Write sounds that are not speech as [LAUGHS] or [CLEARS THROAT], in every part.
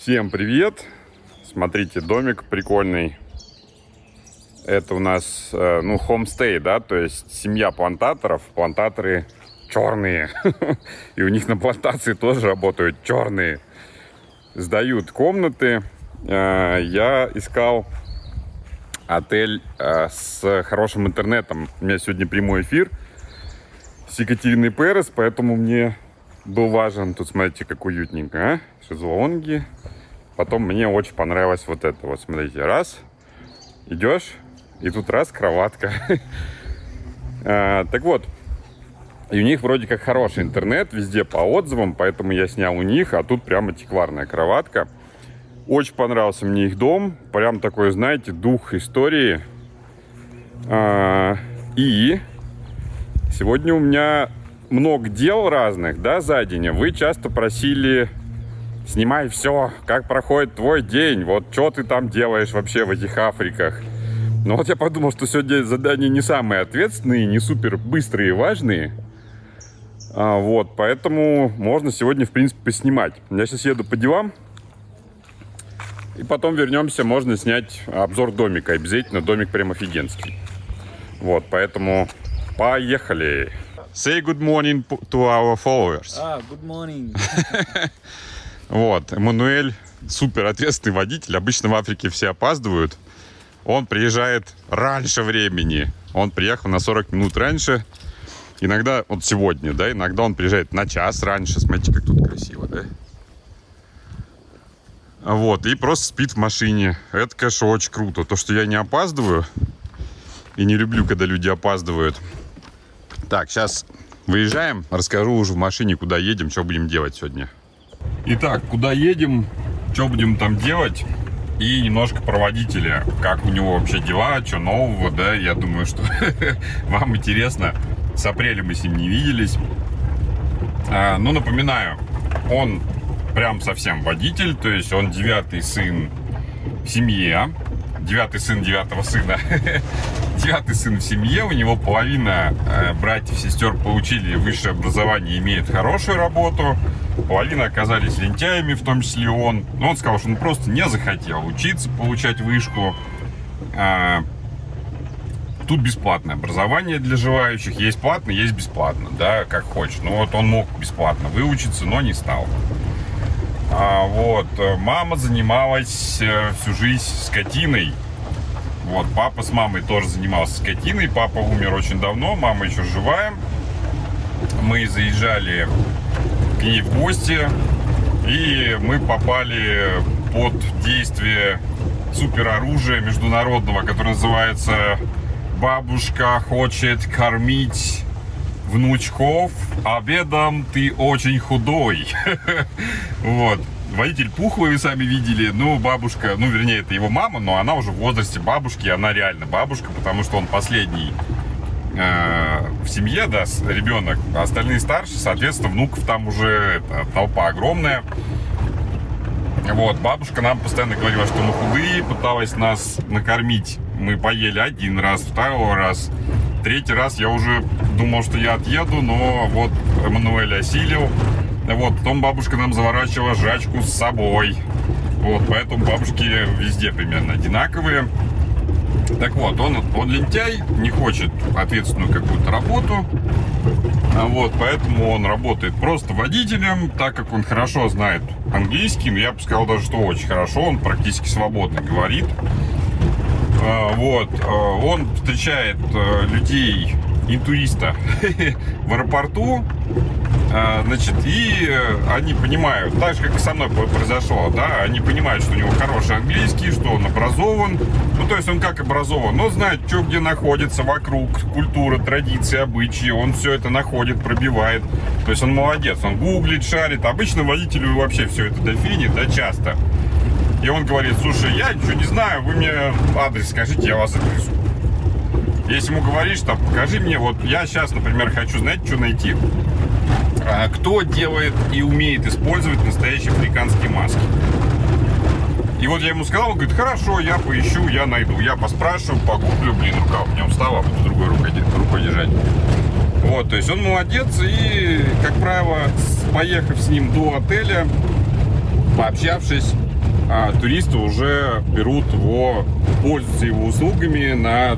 Всем привет! Смотрите, домик прикольный. Это у нас, э, ну, хомстей, да, то есть семья плантаторов. Плантаторы черные. [LAUGHS] И у них на плантации тоже работают черные. Сдают комнаты. Э, я искал отель э, с хорошим интернетом. У меня сегодня прямой эфир с Екатериной Перес, поэтому мне был важен. Тут смотрите, как уютненько, а? Шезлонги. Потом мне очень понравилось вот это. Вот смотрите, раз, идешь, и тут раз, кроватка. [LAUGHS] а, так вот, и у них вроде как хороший интернет, везде по отзывам, поэтому я снял у них, а тут прямо антикварная кроватка. Очень понравился мне их дом, прям такой, знаете, дух истории. А, и сегодня у меня много дел разных, да, за день. Вы часто просили, снимай все, как проходит твой день, вот что ты там делаешь вообще в этих Африках. Но вот я подумал, что сегодня задания не самые ответственные, не супер быстрые и важные. А, вот, поэтому можно сегодня, в принципе, поснимать. Я сейчас еду по делам. И потом вернемся, можно снять обзор домика. Обязательно домик прям офигенский. Вот, поэтому поехали. Say good morning to our followers. Ah, good morning. [LAUGHS] Вот, Эммануэль супер ответственный водитель. Обычно в Африке все опаздывают. Он приезжает раньше времени. Он приехал на 40 минут раньше. Иногда, вот сегодня, да, иногда он приезжает на час раньше. Смотрите, как тут красиво, да? Вот, и просто спит в машине. Это, конечно, очень круто. То, что я не опаздываю, и не люблю, когда люди опаздывают. Так, сейчас выезжаем. Расскажу уже в машине, куда едем, что будем делать сегодня. Итак, куда едем, что будем там делать и немножко про водителя. Как у него вообще дела, что нового, да, я думаю, что [LAUGHS] вам интересно. С апреля мы с ним не виделись. А, ну, напоминаю, он прям совсем водитель, то есть он девятый сын в семье, девятый сын девятого сына, [LAUGHS] девятый сын в семье, у него половина э, братьев, сестер получили высшее образование, имеет хорошую работу, половина оказались лентяями, в том числе он. Но он сказал, что он просто не захотел учиться, получать вышку. А, тут бесплатное образование для желающих. Есть платно, есть бесплатно, да, как хочешь. Ну вот он мог бесплатно выучиться, но не стал. А, вот, мама занималась э, всю жизнь скотиной. Вот, папа с мамой тоже занимался скотиной. Папа умер очень давно, мама еще живая. Мы заезжали к ней в гости, и мы попали под действие супероружия международного, которое называется «Бабушка хочет кормить внучков, обедом ты очень худой». [LAUGHS] Вот. Водитель пухлый, вы сами видели. Ну, бабушка, ну, вернее, это его мама, но она уже в возрасте бабушки, она реально бабушка, потому что он последний э, в семье, да, ребенок, а остальные старше, соответственно, внуков там уже это, толпа огромная. Вот, бабушка нам постоянно говорила, что мы худые, пыталась нас накормить. Мы поели один раз, второй раз, третий раз я уже думал, что я отъеду, но вот Эммануэль осилил. Вот, потом бабушка нам заворачивала жачку с собой. Вот, поэтому бабушки везде примерно одинаковые. Так вот, он, он лентяй, не хочет ответственную какую-то работу. А вот, поэтому он работает просто водителем, так как он хорошо знает английский, но я бы сказал даже, что очень хорошо, он практически свободно говорит. А, вот, а, он встречает а, людей интуриста [LAUGHS] в аэропорту, а, значит, и э, они понимают, так же, как и со мной произошло, да, они понимают, что у него хороший английский, что он образован, ну, то есть он как образован, но знает, что где находится вокруг, культура, традиции, обычаи, он все это находит, пробивает, то есть он молодец, он гуглит, шарит, обычно водителю вообще все это дофинит, да, часто. И он говорит, слушай, я ничего не знаю, вы мне адрес скажите, я вас отвезу. Если ему говоришь, там, покажи мне, вот я сейчас, например, хочу, знаете, что найти? А, кто делает и умеет использовать настоящие африканские маски? И вот я ему сказал, он говорит, хорошо, я поищу, я найду. Я поспрашиваю, погуглю, блин, рука у меня устала, буду другой рукой, рукой держать. Вот, то есть он молодец, и, как правило, поехав с ним до отеля, пообщавшись, а туристы уже берут его, пользуются его услугами на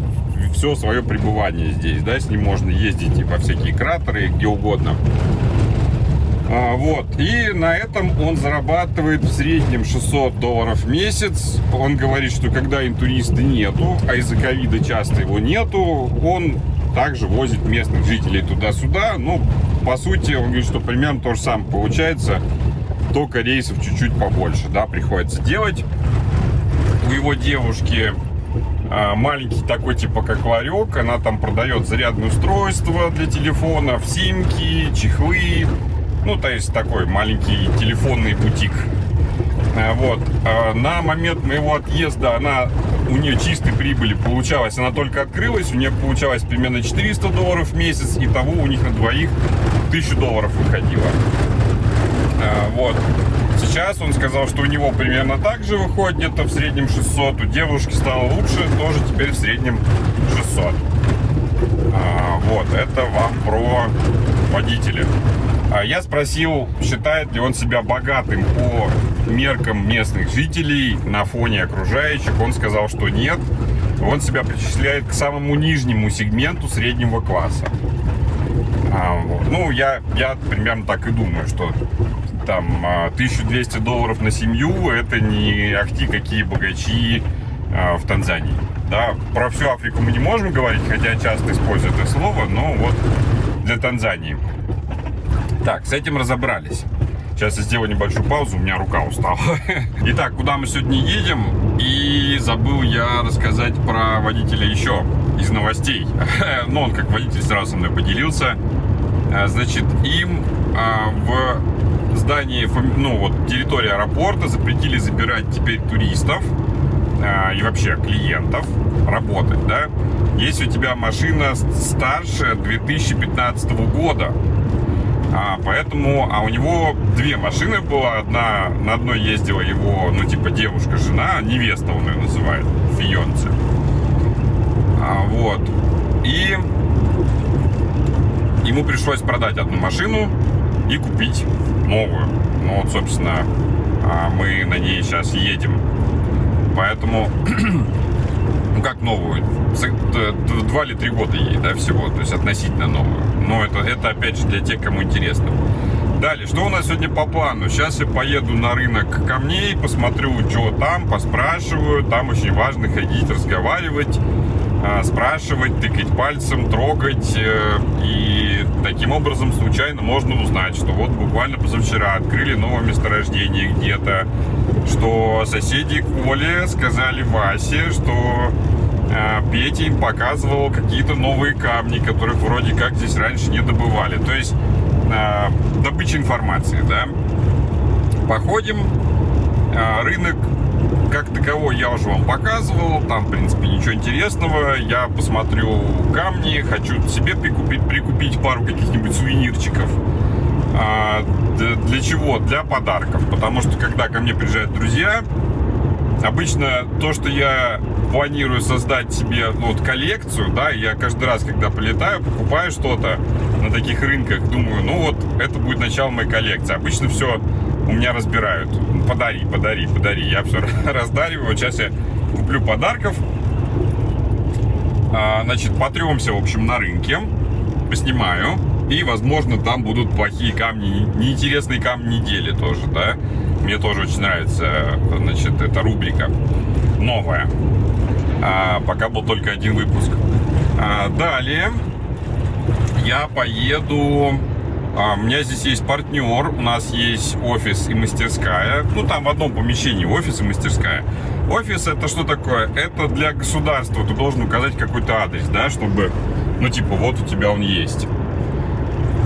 все свое пребывание здесь, да, с ним можно ездить и во всякие кратеры, где угодно. А, вот. И на этом он зарабатывает в среднем 600 долларов в месяц. Он говорит, что когда интуриста нету, а из-за ковида часто его нету, он также возит местных жителей туда-сюда. Ну, по сути, он говорит, что примерно то же самое получается, только рейсов чуть-чуть побольше, да, приходится делать. У его девушки маленький такой типа как ларек. Она там продает зарядное устройство для телефонов, симки, чехлы. Ну, то есть такой маленький телефонный бутик. А, вот. А, на момент моего отъезда она у нее чистой прибыли получалась. Она только открылась, у нее получалось примерно 400 долларов в месяц. И того у них на двоих 1000 долларов выходило. Вот. Сейчас он сказал, что у него примерно так же выходит, где-то в среднем 600. У девушки стало лучше, тоже теперь в среднем 600. А, вот, это вам про водителя. А я спросил, считает ли он себя богатым по меркам местных жителей на фоне окружающих. Он сказал, что нет. Он себя причисляет к самому нижнему сегменту среднего класса. А, вот. Ну, я, я примерно так и думаю, что там 1200 а, долларов на семью, это не ахти какие богачи а, в Танзании. Да, про всю Африку мы не можем говорить, хотя часто используют это слово, но вот для Танзании. Так, с этим разобрались. Сейчас я сделаю небольшую паузу, у меня рука устала. [LAUGHS] Итак, куда мы сегодня едем? И забыл я рассказать про водителя еще из новостей. [LAUGHS] ну, он как водитель сразу со мной поделился. А, значит, им в здании, ну вот территории аэропорта запретили забирать теперь туристов э, и вообще клиентов работать, да. Если у тебя машина старше 2015 года, а, поэтому, а у него две машины было, одна, на одной ездила его, ну, типа, девушка-жена, невеста он ее называет, фионце. А, вот. И ему пришлось продать одну машину и купить новую. Ну вот, собственно, а, мы на ней сейчас едем. Поэтому, [CLEARS THROAT] ну как новую? Два или три года ей, да, всего, то есть относительно новую. Но это, это опять же для тех, кому интересно. Далее, что у нас сегодня по плану? Сейчас я поеду на рынок камней, посмотрю, что там, поспрашиваю. Там очень важно ходить, разговаривать. А, спрашивать, тыкать пальцем, трогать. Э, и таким образом случайно можно узнать, что вот буквально позавчера открыли новое месторождение где-то, что соседи Коле сказали Васе, что а, Петя им показывал какие-то новые камни, которых вроде как здесь раньше не добывали. То есть а, добыча информации, да. Походим, рынок как таковой я уже вам показывал, там, в принципе, ничего интересного. Я посмотрю камни, хочу себе прикупить, прикупить пару каких-нибудь сувенирчиков. А, для чего? Для подарков. Потому что, когда ко мне приезжают друзья, обычно то, что я планирую создать себе ну, вот, коллекцию, да, я каждый раз, когда полетаю, покупаю что-то на таких рынках, думаю, ну вот, это будет начало моей коллекции. Обычно все у меня разбирают. Подари, подари, подари. Я все [LAUGHS] раздариваю. Сейчас я куплю подарков. А, значит, потремся, в общем, на рынке. Поснимаю. И, возможно, там будут плохие камни, неинтересные камни недели тоже, да. Мне тоже очень нравится, значит, эта рубрика новая. А, пока был только один выпуск. А, далее я поеду а, у меня здесь есть партнер, у нас есть офис и мастерская. Ну, там в одном помещении офис и мастерская. Офис это что такое? Это для государства. Ты должен указать какой-то адрес, да, чтобы, ну, типа, вот у тебя он есть.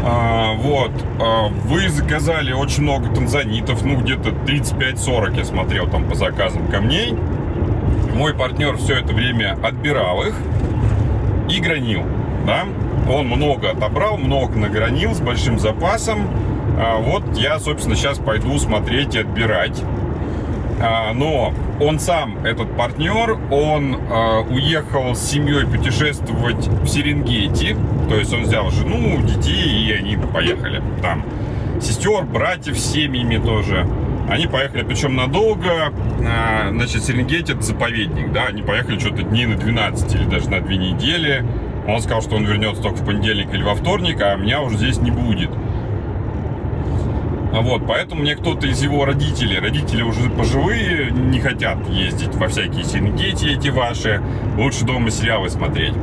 А, вот, а, вы заказали очень много танзанитов, ну, где-то 35-40 я смотрел там по заказам камней. Мой партнер все это время отбирал их и гранил, да. Он много отобрал, много награнил с большим запасом. А, вот я, собственно, сейчас пойду смотреть и отбирать. А, но он сам, этот партнер, он а, уехал с семьей путешествовать в Серенгети. То есть он взял жену, детей, и они поехали там. Сестер, братьев семьями тоже. Они поехали, причем надолго. Значит, Серенгети это заповедник, да. Они поехали что-то дней на 12 или даже на 2 недели. Он сказал, что он вернется только в понедельник или во вторник, а меня уже здесь не будет. Вот, поэтому мне кто-то из его родителей, родители уже пожилые, не хотят ездить во всякие Серенгети эти ваши, лучше дома сериалы смотреть.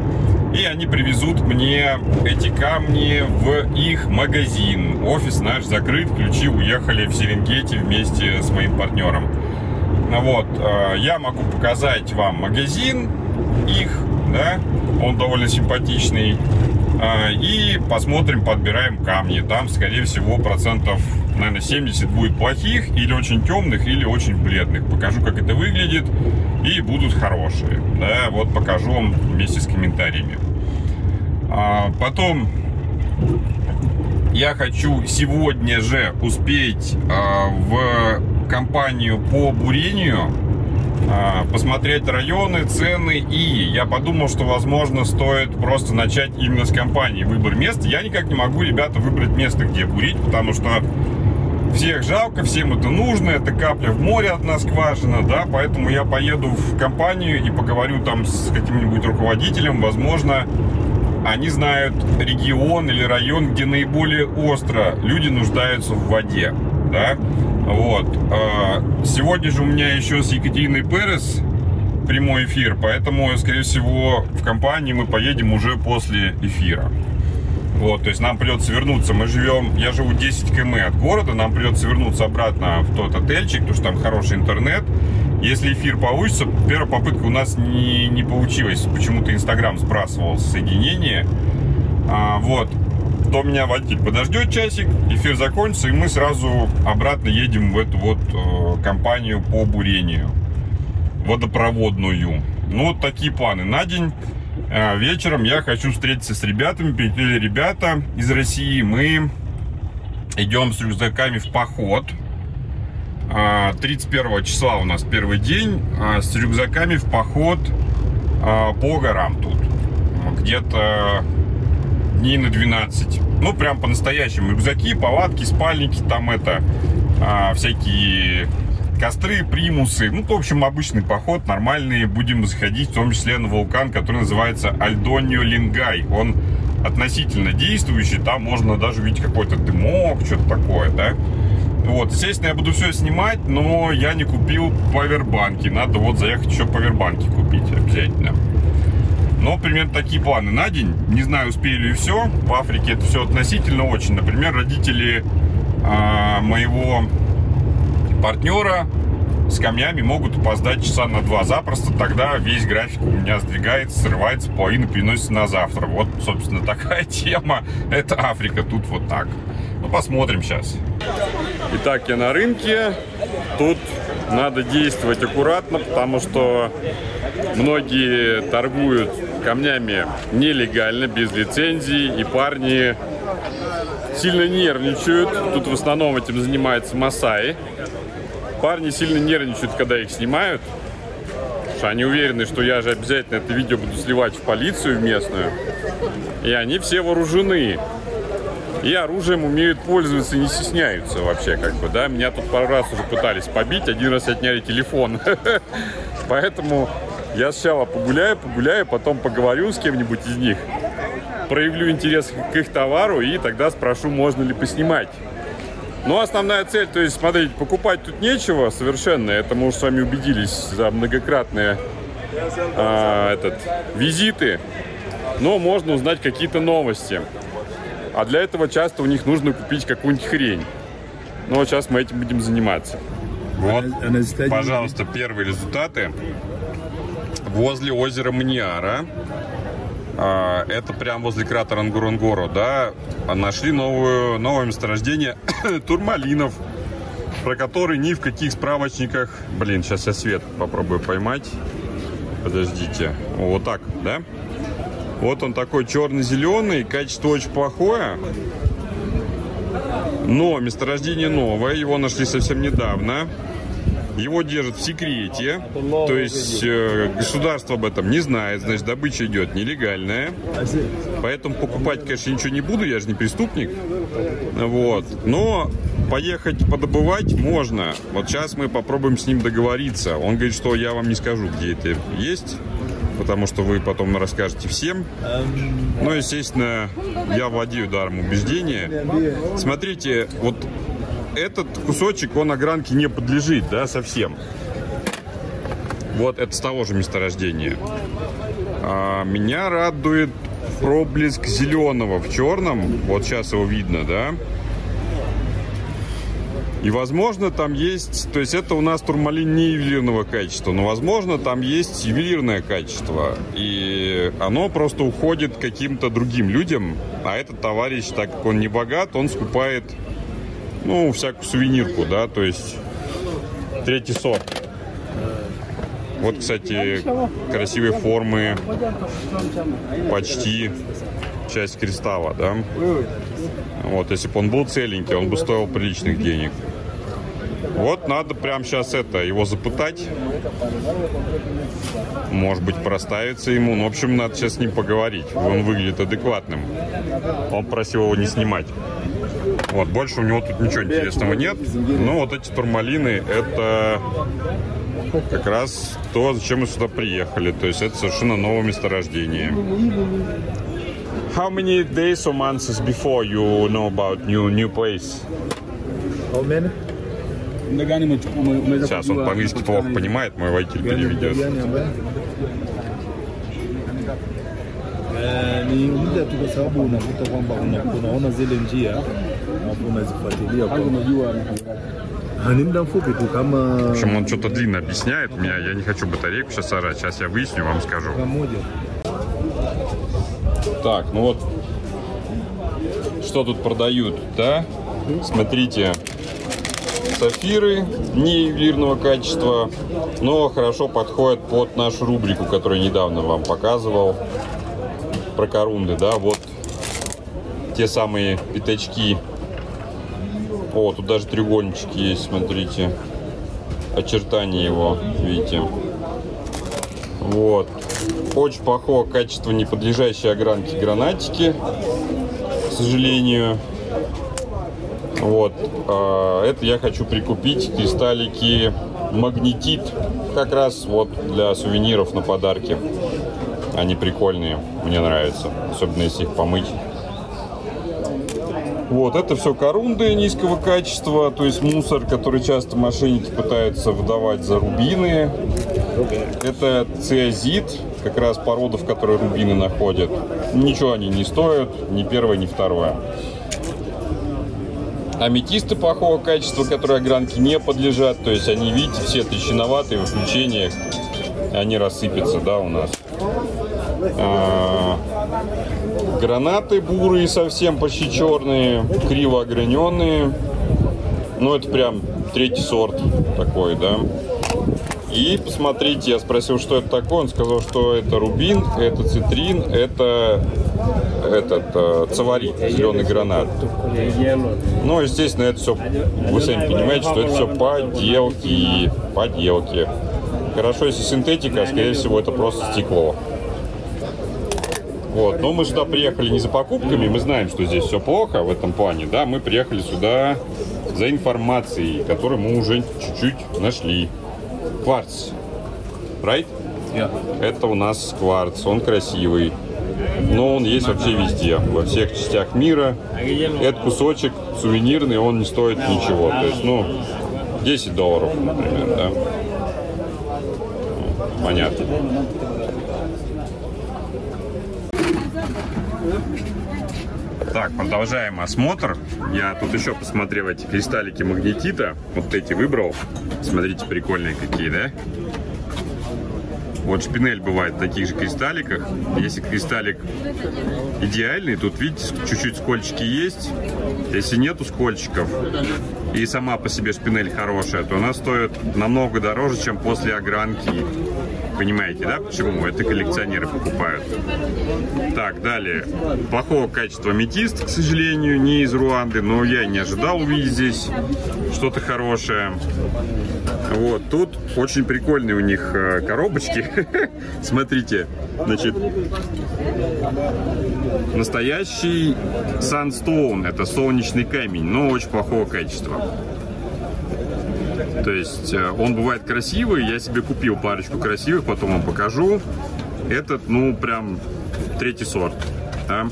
И они привезут мне эти камни в их магазин. Офис наш закрыт, ключи уехали в Серенгети вместе с моим партнером. Вот, э, я могу показать вам магазин их, да, он довольно симпатичный. Э, и посмотрим, подбираем камни. Там, скорее всего, процентов, наверное, 70 будет плохих, или очень темных, или очень бледных. Покажу, как это выглядит, и будут хорошие. Да, вот покажу вам вместе с комментариями. А потом я хочу сегодня же успеть а, в компанию по бурению, а, посмотреть районы, цены и я подумал, что возможно стоит просто начать именно с компании выбор места. Я никак не могу, ребята, выбрать место, где бурить, потому что всех жалко, всем это нужно, это капля в море одна скважина, да, поэтому я поеду в компанию и поговорю там с каким-нибудь руководителем, возможно, они знают регион или район, где наиболее остро люди нуждаются в воде, да, вот. А, сегодня же у меня еще с Екатериной Перес прямой эфир, поэтому, скорее всего, в компании мы поедем уже после эфира. Вот, то есть нам придется вернуться. Мы живем, я живу 10 км от города, нам придется вернуться обратно в тот отельчик, потому что там хороший интернет. Если эфир получится, первая попытка у нас не, не получилась. Почему-то Инстаграм сбрасывал соединение. А, вот. То меня водитель подождет часик, эфир закончится, и мы сразу обратно едем в эту вот э, компанию по бурению. Водопроводную. Ну, вот такие планы на день. А, вечером я хочу встретиться с ребятами. Прилетели ребята из России. Мы идем с рюкзаками в поход. 31 а, числа у нас первый день. А, с рюкзаками в поход по горам тут. Где-то дней на 12. Ну, прям по-настоящему. Рюкзаки, палатки, спальники, там это, всякие костры, примусы. Ну, в общем, обычный поход, нормальный. Будем заходить, в том числе на вулкан, который называется Альдонио Лингай. Он относительно действующий, там можно даже увидеть какой-то дымок, что-то такое, да. Вот, естественно, я буду все снимать, но я не купил павербанки. Надо вот заехать еще павербанки купить обязательно. Но примерно такие планы на день. Не знаю, успели ли все. В Африке это все относительно очень. Например, родители э, моего партнера с камнями могут опоздать часа на два запросто, тогда весь график у меня сдвигается, срывается, половина переносится на завтра. Вот, собственно, [LAUGHS] такая тема. Это Африка, тут вот так. Ну, посмотрим сейчас. Итак, я на рынке. Тут надо действовать аккуратно, потому что многие торгуют камнями нелегально, без лицензии, и парни сильно нервничают. Тут в основном этим занимается Масаи. Парни сильно нервничают, когда их снимают. что они уверены, что я же обязательно это видео буду сливать в полицию местную. И они все вооружены. И оружием умеют пользоваться, не стесняются вообще, как бы, да. Меня тут пару раз уже пытались побить, один раз отняли телефон. [LAUGHS] Поэтому я сначала погуляю, погуляю, потом поговорю с кем-нибудь из них, проявлю интерес к их товару и тогда спрошу, можно ли поснимать. Но основная цель, то есть, смотрите, покупать тут нечего совершенно. Это мы уже с вами убедились за многократные а, этот, визиты. Но можно узнать какие-то новости. А для этого часто у них нужно купить какую-нибудь хрень. Но вот сейчас мы этим будем заниматься. Вот, пожалуйста, первые результаты. Возле озера Мниара а, это прямо возле кратера Ангуронгоро, да, нашли новую, новое месторождение [COUGHS] турмалинов, про которые ни в каких справочниках... Блин, сейчас я свет попробую поймать. Подождите. Вот так, да? Вот он такой черно-зеленый, качество очень плохое. Но месторождение новое, его нашли совсем недавно. Его держат в секрете, то есть э, государство об этом не знает, значит добыча идет нелегальная. Поэтому покупать, конечно, ничего не буду, я же не преступник. Вот. Но поехать подобывать можно. Вот сейчас мы попробуем с ним договориться. Он говорит, что я вам не скажу, где это есть, потому что вы потом расскажете всем. Ну, естественно, я владею даром убеждения. Смотрите, вот этот кусочек, он огранке не подлежит, да, совсем. Вот это с того же месторождения. А, меня радует проблеск зеленого в черном. Вот сейчас его видно, да. И, возможно, там есть... То есть это у нас турмалин не ювелирного качества, но, возможно, там есть ювелирное качество. И оно просто уходит каким-то другим людям. А этот товарищ, так как он не богат, он скупает, ну, всякую сувенирку, да, то есть третий сорт. Вот, кстати, красивые формы, почти часть кристалла, да. Вот, если бы он был целенький, он бы стоил приличных денег. Вот надо прямо сейчас это, его запытать. Может быть, проставиться ему. Ну, в общем, надо сейчас с ним поговорить. Он выглядит адекватным. Он просил его не снимать. Вот, больше у него тут ничего интересного нет. Ну, вот эти турмалины, это как раз то, зачем мы сюда приехали. То есть это совершенно новое месторождение. How many days or months before you know about new new place? How many? Сейчас он по-английски плохо понимает, мой водитель переведет. Eh, ni muda tu kwa sababu unakuta kwamba una- unaona zile njia alafu unazifuatilia kwa- Ah, ni muda mfupi tu kama В общем, он что-то длинно объясняет меня. Я не хочу батарейку сейчас орать. Сейчас я выясню, вам скажу. Так, ну вот, что тут продают, да? Смотрите, сафиры не ювелирного качества, но хорошо подходят под нашу рубрику, которую я недавно вам показывал про корунды, да, вот те самые пятачки. О, тут даже треугольнички есть, смотрите, очертания его, видите. Вот. Очень плохого качества, не подлежащие огранке гранатики, к сожалению. Вот. А, Это я хочу прикупить кристаллики магнетит. Как раз вот для сувениров на подарки. Они прикольные, мне нравятся. Особенно если их помыть. Вот, это все корунды низкого качества, то есть мусор, который часто мошенники пытаются выдавать за рубины. Это циазит, как раз порода, в которой рубины находят. Ничего они не стоят, ни первое, ни второе. Аметисты плохого качества, которые огранке не подлежат, то есть они, видите, все трещиноватые в включениях, они рассыпятся, да, у нас. А, гранаты бурые совсем почти черные, криво ограненные. Ну, это прям третий сорт такой, да. И посмотрите, я спросил, что это такое. Он сказал, что это рубин, это цитрин, это этот э, цаварит, зеленый гранат. Ну, естественно, это все, вы сами понимаете, что это все поделки, поделки. Хорошо, если синтетика, скорее всего, это просто стекло. Вот, но мы сюда приехали не за покупками, мы знаем, что здесь все плохо в этом плане, да, мы приехали сюда за информацией, которую мы уже чуть-чуть нашли. Кварц, right? Это у нас кварц, он красивый, но он есть вообще везде, во всех частях мира. Этот кусочек сувенирный, он не стоит ничего, то есть, ну, 10 долларов, например, да. Понятно. Так, продолжаем осмотр. Я тут еще посмотрел эти кристаллики магнетита. Вот эти выбрал. Смотрите, прикольные какие, да? Вот шпинель бывает в таких же кристалликах. Если кристаллик идеальный, тут, видите, чуть-чуть скольчики есть. Если нету скольчиков и сама по себе шпинель хорошая, то она стоит намного дороже, чем после огранки Понимаете, да, почему? Это коллекционеры покупают. Так, далее. Плохого качества метист, к сожалению, не из Руанды, но я не ожидал увидеть здесь что-то хорошее. Вот, тут очень прикольные у них э, коробочки. [LAUGHS] Смотрите, значит, настоящий Sunstone, это солнечный камень, но очень плохого качества. То есть э, он бывает красивый, я себе купил парочку красивых, потом вам покажу. Этот, ну, прям третий сорт. Да?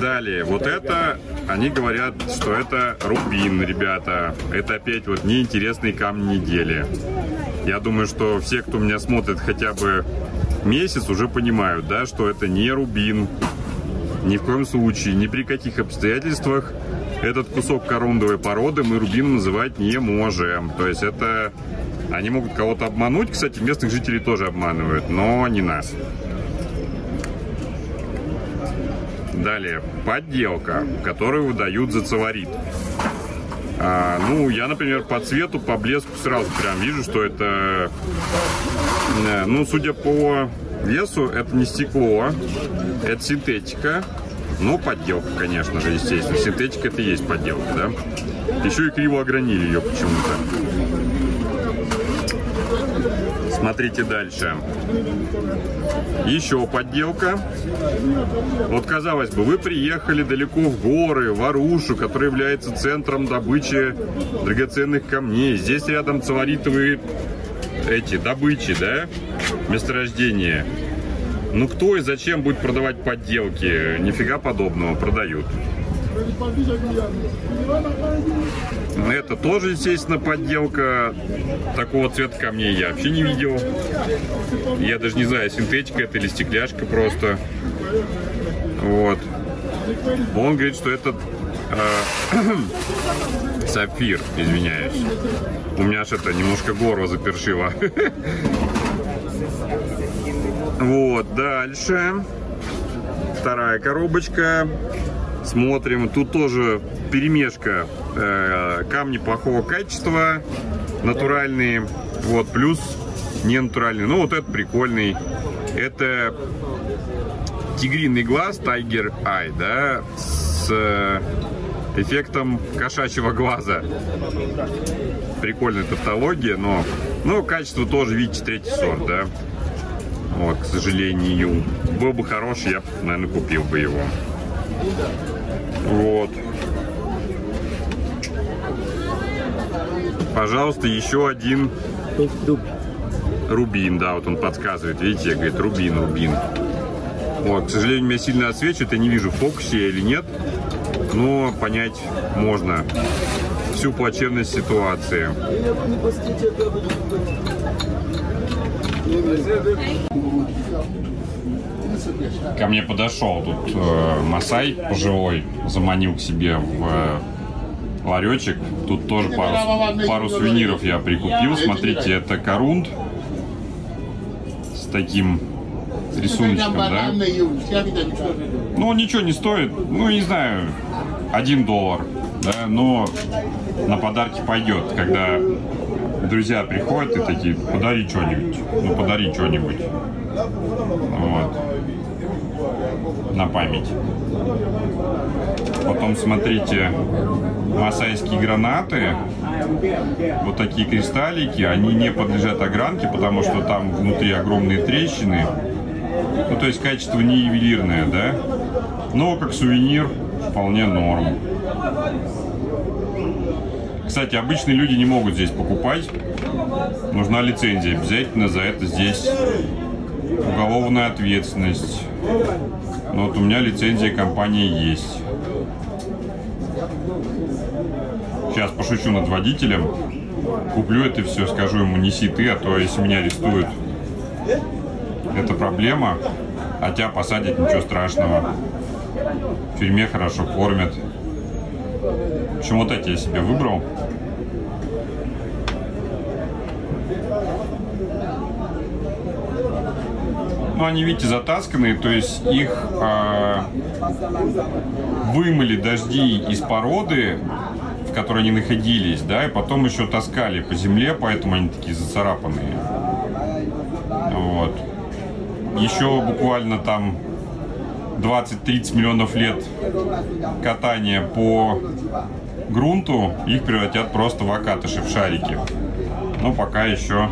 Далее, вот это, они говорят, что это рубин, ребята. Это опять вот неинтересные камни недели. Я думаю, что все, кто меня смотрит хотя бы месяц, уже понимают, да, что это не рубин. Ни в коем случае, ни при каких обстоятельствах этот кусок корундовой породы мы рубином называть не можем. То есть это... Они могут кого-то обмануть, кстати, местных жителей тоже обманывают, но не нас. Далее, подделка, которую выдают за цаварит. А, ну, я, например, по цвету, по блеску сразу прям вижу, что это, э, ну, судя по весу, это не стекло, это синтетика. Ну, подделка, конечно же, естественно. Синтетика это и есть подделка, да? Еще и криво огранили ее почему-то. Смотрите дальше. Еще подделка. Вот, казалось бы, вы приехали далеко в горы, в Арушу, который является центром добычи драгоценных камней. Здесь рядом цаваритовые эти добычи, да, месторождения. Ну кто и зачем будет продавать подделки? Нифига подобного, продают. Это тоже, естественно, подделка. Такого цвета камней я вообще не видел. Я даже не знаю, синтетика это или стекляшка просто. Вот. Он говорит, что это э, [CLEARS THROAT] сапфир, извиняюсь. У меня это немножко горло запершило. [LAUGHS] Вот, дальше. Вторая коробочка. Смотрим. Тут тоже перемешка. Э, камни плохого качества. Натуральные. Вот, плюс не натуральный. Ну, вот этот прикольный. Это тигриный глаз, Tiger Eye, да, с эффектом кошачьего глаза. Прикольная тавтология, но, но качество тоже, видите, третий сорт, да. Вот, к сожалению. Был бы хороший, я, наверное, купил бы его. Вот. Пожалуйста, еще один рубин, да, вот он подсказывает, видите, говорит, рубин, рубин. Вот, к сожалению, меня сильно отсвечивает, я не вижу, в фокусе или нет, но понять можно всю плачевность ситуации. Ко мне подошел тут э, Масай пожилой, заманил к себе в э, ларечек. Тут тоже пару, пару сувениров я прикупил. Смотрите, это корунд с таким рисуночком, да? Ну, ничего не стоит, ну, не знаю, один доллар, да, но на подарки пойдет, когда друзья приходят и такие, подари что-нибудь, ну, подари что-нибудь, вот, на память. Потом смотрите, масайские гранаты, вот такие кристаллики, они не подлежат огранке, потому что там внутри огромные трещины. Ну, то есть качество не ювелирное, да? Но как сувенир вполне норм. Кстати, обычные люди не могут здесь покупать. Нужна лицензия. Обязательно за это здесь уголовная ответственность. Но вот у меня лицензия компании есть. Сейчас пошучу над водителем. Куплю это все, скажу ему, неси ты, а то если меня арестуют, это проблема. А тебя посадят, ничего страшного. В тюрьме хорошо кормят. Общем, вот эти я себе выбрал. Ну, они, видите, затасканные, то есть их э, вымыли дожди из породы, в которой они находились, да, и потом еще таскали по земле, поэтому они такие зацарапанные. Вот. Еще буквально там 20-30 миллионов лет катания по грунту, их превратят просто в окатыши, в шарики. Но пока еще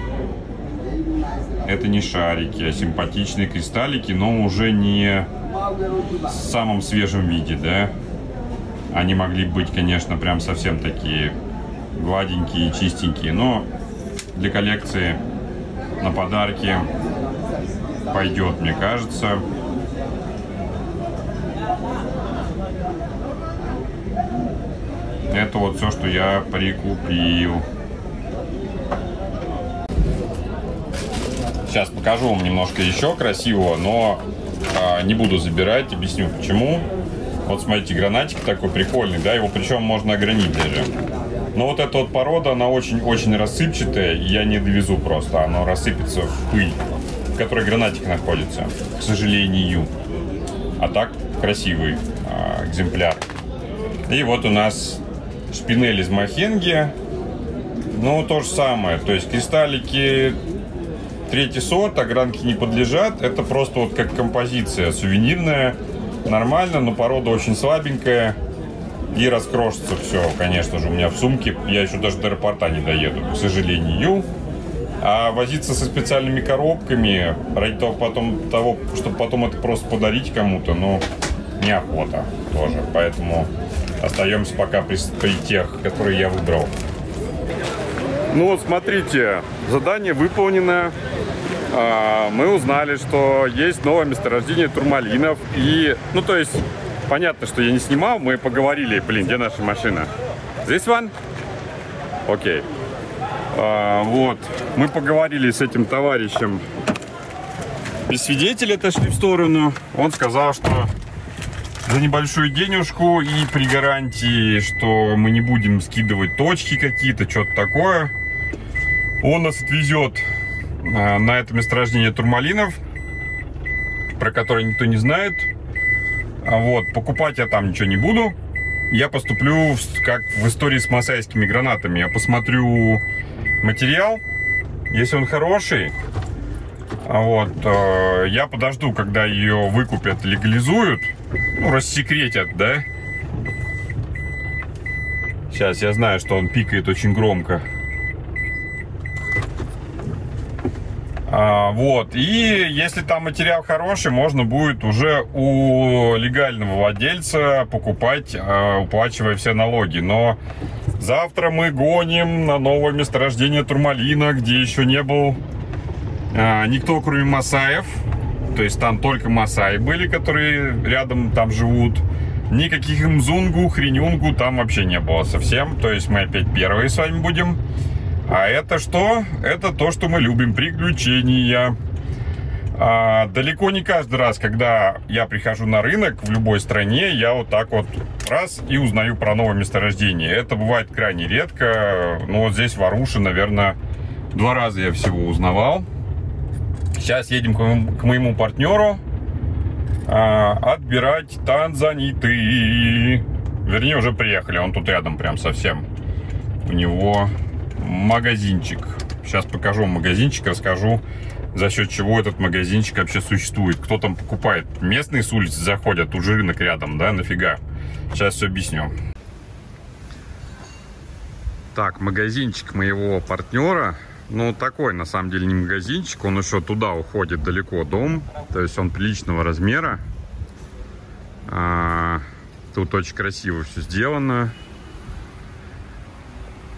это не шарики, а симпатичные кристаллики, но уже не в самом свежем виде, да. Они могли быть, конечно, прям совсем такие гладенькие чистенькие, но для коллекции на подарки пойдет, мне кажется. Это вот все, что я прикупил. Сейчас покажу вам немножко еще красивого, но а, не буду забирать, объясню почему. Вот смотрите, гранатик такой прикольный, да, его причем можно огранить даже. Но вот эта вот порода, она очень-очень рассыпчатая, я не довезу просто, она рассыпется в пыль, в которой гранатик находится, к сожалению. А так красивый а, экземпляр. И вот у нас шпинель из махенги. Ну, то же самое. То есть кристаллики третий сорт, огранки не подлежат. Это просто вот как композиция сувенирная. Нормально, но порода очень слабенькая. И раскрошится все, конечно же, у меня в сумке. Я еще даже до аэропорта не доеду, к сожалению. А возиться со специальными коробками ради того, потом, того чтобы потом это просто подарить кому-то, ну, неохота тоже. Поэтому остаемся пока при, при тех, которые я выбрал. Ну вот смотрите, задание выполнено. А, мы узнали, что есть новое месторождение турмалинов. И, ну то есть, понятно, что я не снимал, мы поговорили, блин, где наша машина? Здесь ван? Окей. А, вот, мы поговорили с этим товарищем. Без свидетеля отошли в сторону. Он сказал, что за небольшую денежку и при гарантии, что мы не будем скидывать точки какие-то, что-то такое, он нас отвезет а, на это месторождение турмалинов, про которое никто не знает. А вот, покупать я там ничего не буду. Я поступлю как в истории с масайскими гранатами. Я посмотрю материал. Если он хороший, а вот, э, я подожду, когда ее выкупят, легализуют ну, рассекретят, да? Сейчас, я знаю, что он пикает очень громко. А, вот, и если там материал хороший, можно будет уже у легального владельца покупать, а, уплачивая все налоги. Но завтра мы гоним на новое месторождение турмалина, где еще не был а, никто, кроме Масаев. То есть там только Масаи были, которые рядом там живут. Никаких мзунгу, хренюнгу там вообще не было совсем. То есть мы опять первые с вами будем. А это что? Это то, что мы любим. Приключения. А, далеко не каждый раз, когда я прихожу на рынок в любой стране, я вот так вот раз и узнаю про новое месторождение. Это бывает крайне редко. Ну вот здесь в Аруше, наверное, два раза я всего узнавал. Сейчас едем к моему, партнеру а, отбирать танзаниты. Вернее, уже приехали. Он тут рядом прям совсем. У него магазинчик. Сейчас покажу магазинчик, расскажу, за счет чего этот магазинчик вообще существует. Кто там покупает. Местные с улицы заходят, тут же рынок рядом, да, нафига. Сейчас все объясню. Так, магазинчик моего партнера ну, такой, на самом деле, не магазинчик. Он еще туда уходит далеко дом. То есть он приличного размера. А, тут очень красиво все сделано.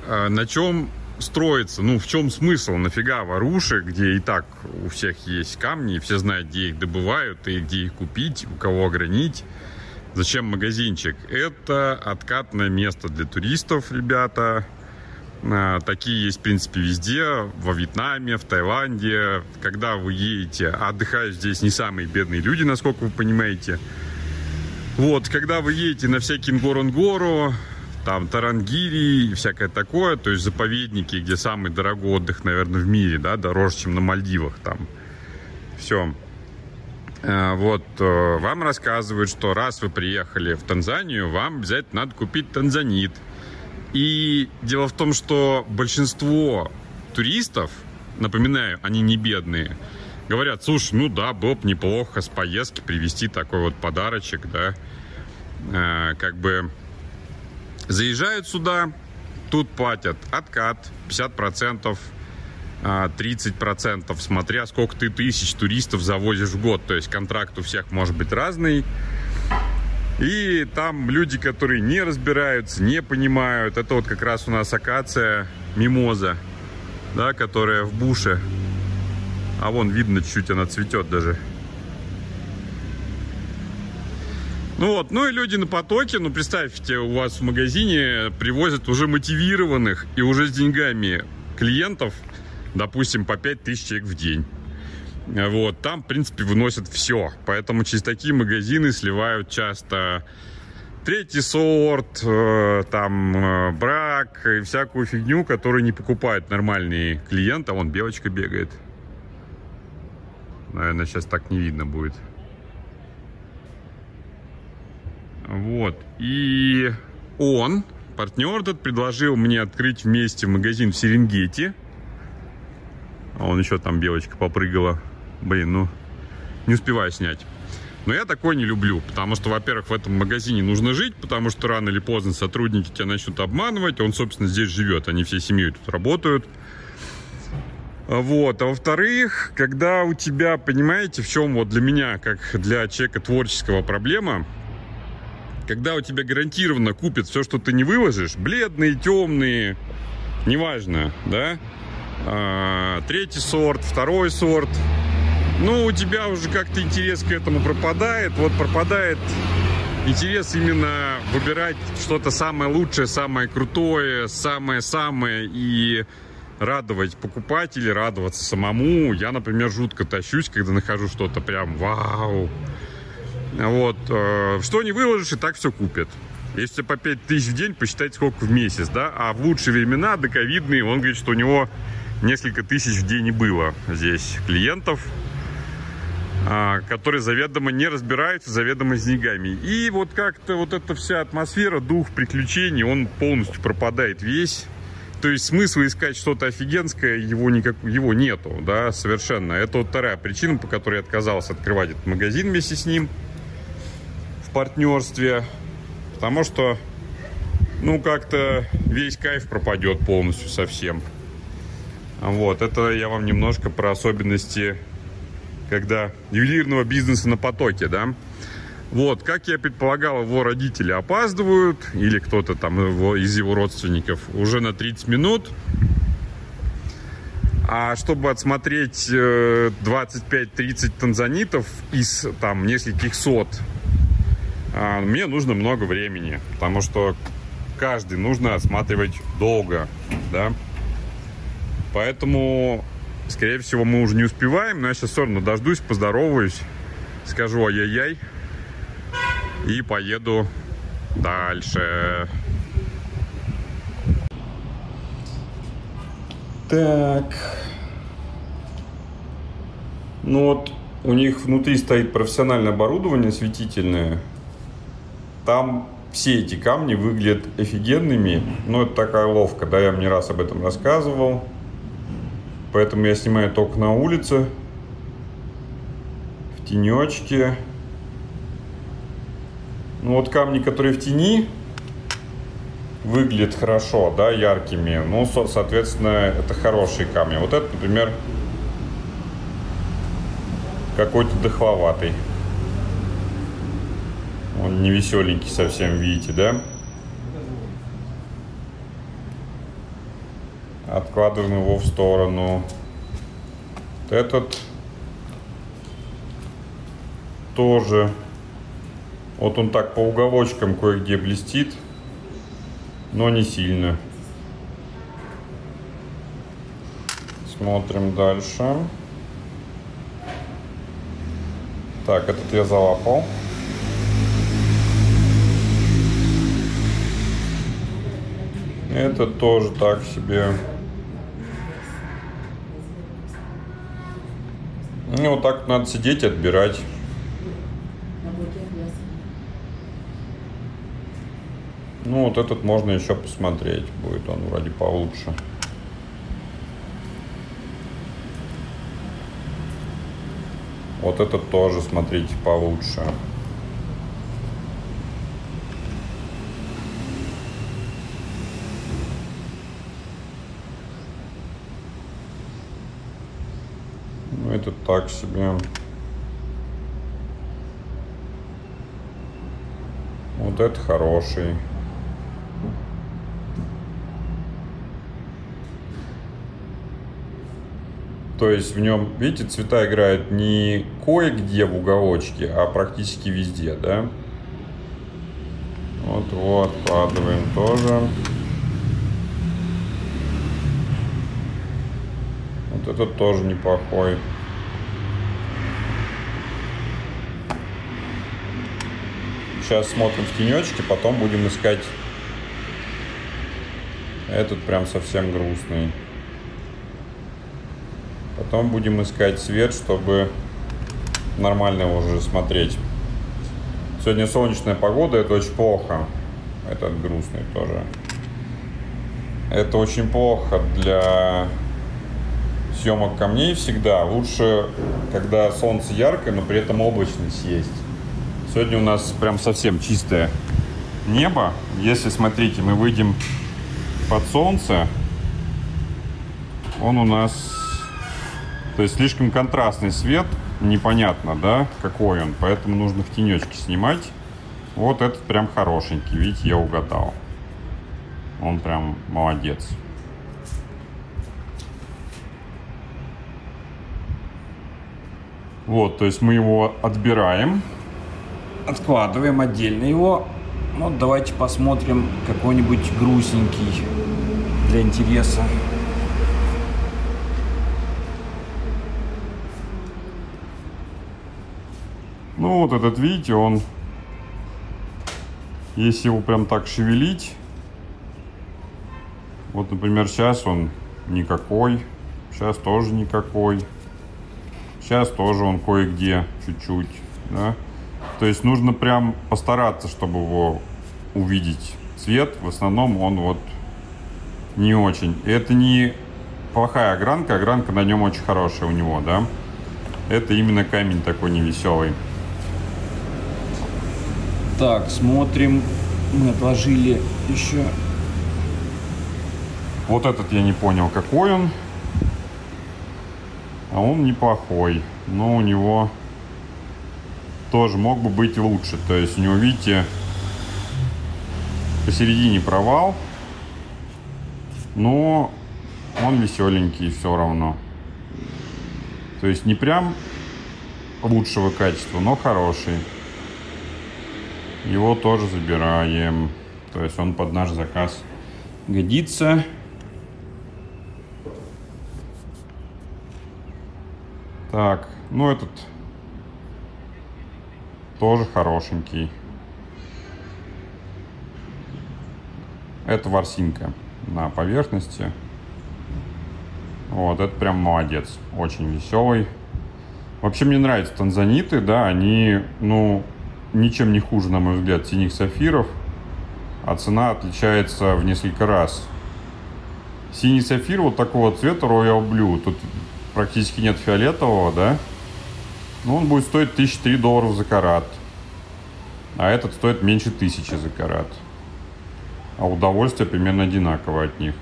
А, на чем строится? Ну, в чем смысл? Нафига в Аруше, где и так у всех есть камни, и все знают, где их добывают, и где их купить, у кого огранить. Зачем магазинчик? Это откатное место для туристов, ребята. А, такие есть, в принципе, везде. Во Вьетнаме, в Таиланде. Когда вы едете, отдыхают здесь не самые бедные люди, насколько вы понимаете. Вот, когда вы едете на всякие Нгоронгору, там Тарангири и всякое такое, то есть заповедники, где самый дорогой отдых, наверное, в мире, да, дороже, чем на Мальдивах там. Все. А, вот, э, вам рассказывают, что раз вы приехали в Танзанию, вам обязательно надо купить танзанит. И дело в том, что большинство туристов, напоминаю, они не бедные, говорят, слушай, ну да, было бы неплохо с поездки привезти такой вот подарочек, да, э, как бы заезжают сюда, тут платят откат 50%, 30%, а, смотря сколько ты тысяч туристов завозишь в год. То есть контракт у всех может быть разный. И там люди, которые не разбираются, не понимают. Это вот как раз у нас акация мимоза, да, которая в буше. А вон видно чуть-чуть она цветет даже. Ну вот, ну и люди на потоке, ну представьте, у вас в магазине привозят уже мотивированных и уже с деньгами клиентов, допустим, по 5 тысяч человек в день. Вот, там, в принципе, выносят все. Поэтому через такие магазины сливают часто третий сорт, э, там, э, брак и всякую фигню, которую не покупают нормальные клиенты. А вон белочка бегает. Наверное, сейчас так не видно будет. Вот. И он, партнер этот, предложил мне открыть вместе магазин в Серенгете. А он еще там белочка попрыгала. Блин, ну, не успеваю снять. Но я такой не люблю, потому что, во-первых, в этом магазине нужно жить, потому что рано или поздно сотрудники тебя начнут обманывать. Он, собственно, здесь живет, они всей семьей тут работают. Вот. А во-вторых, когда у тебя, понимаете, в чем вот для меня, как для человека творческого проблема, когда у тебя гарантированно купят все, что ты не выложишь, бледные, темные, неважно, да, а, третий сорт, второй сорт, ну, у тебя уже как-то интерес к этому пропадает, вот пропадает интерес именно выбирать что-то самое лучшее, самое крутое, самое-самое и радовать покупателей, радоваться самому. Я, например, жутко тащусь, когда нахожу что-то прям вау, вот. Э, что не выложишь, и так все купят. Если по 5 тысяч в день, посчитайте, сколько в месяц, да? А в лучшие времена, доковидные, он говорит, что у него несколько тысяч в день и было здесь клиентов, которые заведомо не разбираются, заведомо с деньгами. И вот как-то вот эта вся атмосфера, дух приключений, он полностью пропадает весь. То есть смысла искать что-то офигенское его, никак, его нету, да, совершенно. Это вот вторая причина, по которой я отказался открывать этот магазин вместе с ним партнерстве, потому что, ну, как-то весь кайф пропадет полностью совсем. Вот, это я вам немножко про особенности, когда ювелирного бизнеса на потоке, да. Вот, как я предполагал, его родители опаздывают, или кто-то там его, из его родственников уже на 30 минут. А чтобы отсмотреть 25-30 э, танзанитов из там нескольких сот а, мне нужно много времени, потому что каждый нужно осматривать долго, да. Поэтому, скорее всего, мы уже не успеваем, но я сейчас все равно дождусь, поздороваюсь, скажу ай-яй-яй и поеду дальше. Так. Ну вот, у них внутри стоит профессиональное оборудование светительное – там все эти камни выглядят офигенными. Ну, это такая ловка, да, я вам не раз об этом рассказывал. Поэтому я снимаю только на улице, в тенечке. Ну, вот камни, которые в тени, выглядят хорошо, да, яркими. Ну, соответственно, это хорошие камни. Вот этот, например, какой-то дохловатый. Он не веселенький совсем, видите, да? Откладываем его в сторону. Вот этот тоже. Вот он так по уголочкам кое-где блестит, но не сильно. Смотрим дальше. Так, этот я залапал. Это тоже так себе. Ну, вот так надо сидеть и отбирать. Ну, вот этот можно еще посмотреть. Будет он вроде получше. Вот этот тоже, смотрите, получше. Ну, это так себе. Вот это хороший. То есть в нем, видите, цвета играют не кое-где в уголочке, а практически везде, да? Вот, вот, вкладываем тоже. Вот этот тоже неплохой. Сейчас смотрим в тенечке, потом будем искать этот прям совсем грустный. Потом будем искать свет, чтобы нормально уже смотреть. Сегодня солнечная погода, это очень плохо. Этот грустный тоже. Это очень плохо для съемок камней всегда. Лучше, когда солнце яркое, но при этом облачность есть. Сегодня у нас прям совсем чистое небо. Если, смотрите, мы выйдем под солнце, он у нас... То есть слишком контрастный свет, непонятно, да, какой он. Поэтому нужно в тенечке снимать. Вот этот прям хорошенький, видите, я угадал. Он прям молодец. Вот, то есть мы его отбираем откладываем отдельно его. Вот давайте посмотрим какой-нибудь грустненький для интереса. Ну вот этот, видите, он, если его прям так шевелить, вот, например, сейчас он никакой, сейчас тоже никакой, сейчас тоже он кое-где чуть-чуть, да. То есть нужно прям постараться, чтобы его увидеть. Цвет в основном он вот не очень. И это не плохая огранка, огранка на нем очень хорошая у него, да. Это именно камень такой невеселый. Так, смотрим. Мы отложили еще. Вот этот я не понял, какой он. А он неплохой. Но у него тоже мог бы быть лучше. То есть у него, видите, посередине провал, но он веселенький все равно. То есть не прям лучшего качества, но хороший. Его тоже забираем. То есть он под наш заказ годится. Так, ну этот тоже хорошенький. Это ворсинка на поверхности. Вот, это прям молодец. Очень веселый. Вообще мне нравятся танзаниты, да, они, ну, ничем не хуже, на мой взгляд, синих сапфиров. А цена отличается в несколько раз. Синий сапфир вот такого цвета Royal Blue. Тут практически нет фиолетового, да. Ну, он будет стоить 1003 долларов за карат. А этот стоит меньше тысячи за карат. А удовольствие примерно одинаково от них.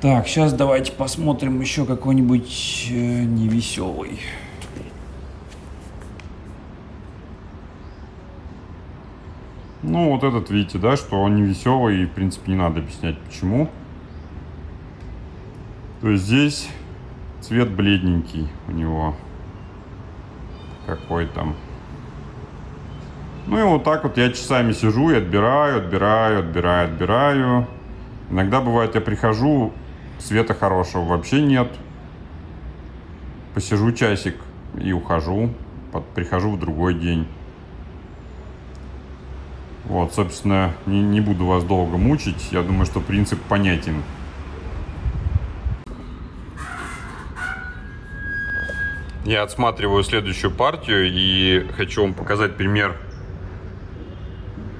Так, сейчас давайте посмотрим еще какой-нибудь э, невеселый. Ну, вот этот, видите, да, что он невеселый и, в принципе, не надо объяснять, почему. То есть здесь цвет бледненький у него. Какой там. Ну и вот так вот я часами сижу и отбираю, отбираю, отбираю, отбираю. Иногда бывает, я прихожу, света хорошего вообще нет. Посижу часик и ухожу. Прихожу в другой день. Вот, собственно, не, не буду вас долго мучить. Я думаю, что принцип понятен. Я отсматриваю следующую партию и хочу вам показать пример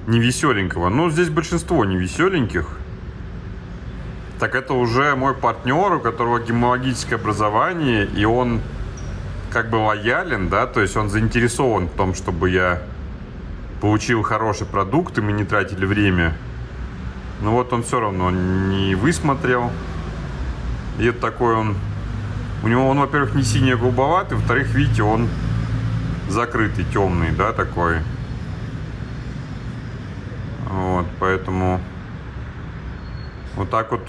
невеселенького. Ну, здесь большинство невеселеньких. Так это уже мой партнер, у которого гемологическое образование, и он как бы лоялен, да, то есть он заинтересован в том, чтобы я получил хороший продукт, и мы не тратили время. Но вот он все равно не высмотрел. И это такой он... У него он, во-первых, не синий, а голубоватый, во-вторых, видите, он закрытый, темный, да, такой. Вот, поэтому вот так вот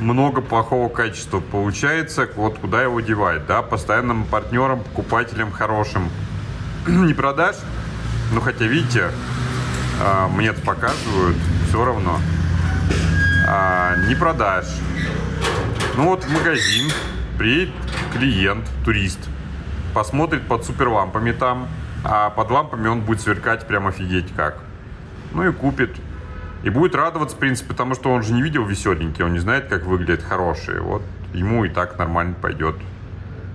много плохого качества получается. Вот куда его девать, да, постоянным партнерам, покупателям хорошим [CLEARS THROAT] не продашь. Ну, хотя, видите, а, мне это показывают, все равно. А, не продашь. Ну вот магазин приедет клиент, турист, посмотрит под суперлампами там, а под лампами он будет сверкать прям офигеть как. Ну и купит. И будет радоваться, в принципе, потому что он же не видел веселенький, он не знает, как выглядят хорошие. Вот ему и так нормально пойдет.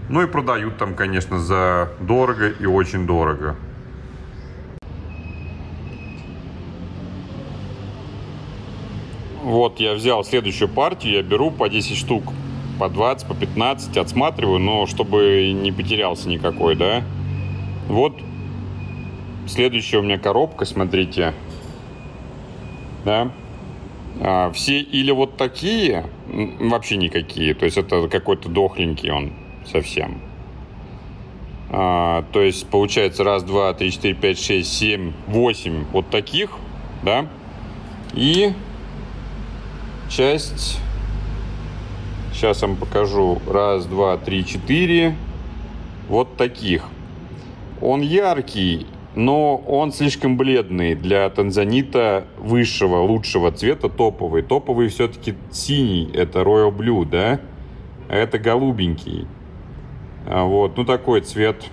Ну и продают там, конечно, за дорого и очень дорого. Вот я взял следующую партию, я беру по 10 штук, по 20, по 15, отсматриваю, но чтобы не потерялся никакой, да. Вот следующая у меня коробка, смотрите, да. А, все или вот такие, вообще никакие, то есть это какой-то дохленький он совсем. А, то есть получается раз, два, три, четыре, пять, шесть, семь, восемь вот таких, да. И часть, сейчас вам покажу, раз, два, три, четыре, вот таких. Он яркий, но он слишком бледный для танзанита высшего, лучшего цвета, топовый. Топовый все-таки синий, это Royal Blue, да? А это голубенький. А вот, ну такой цвет.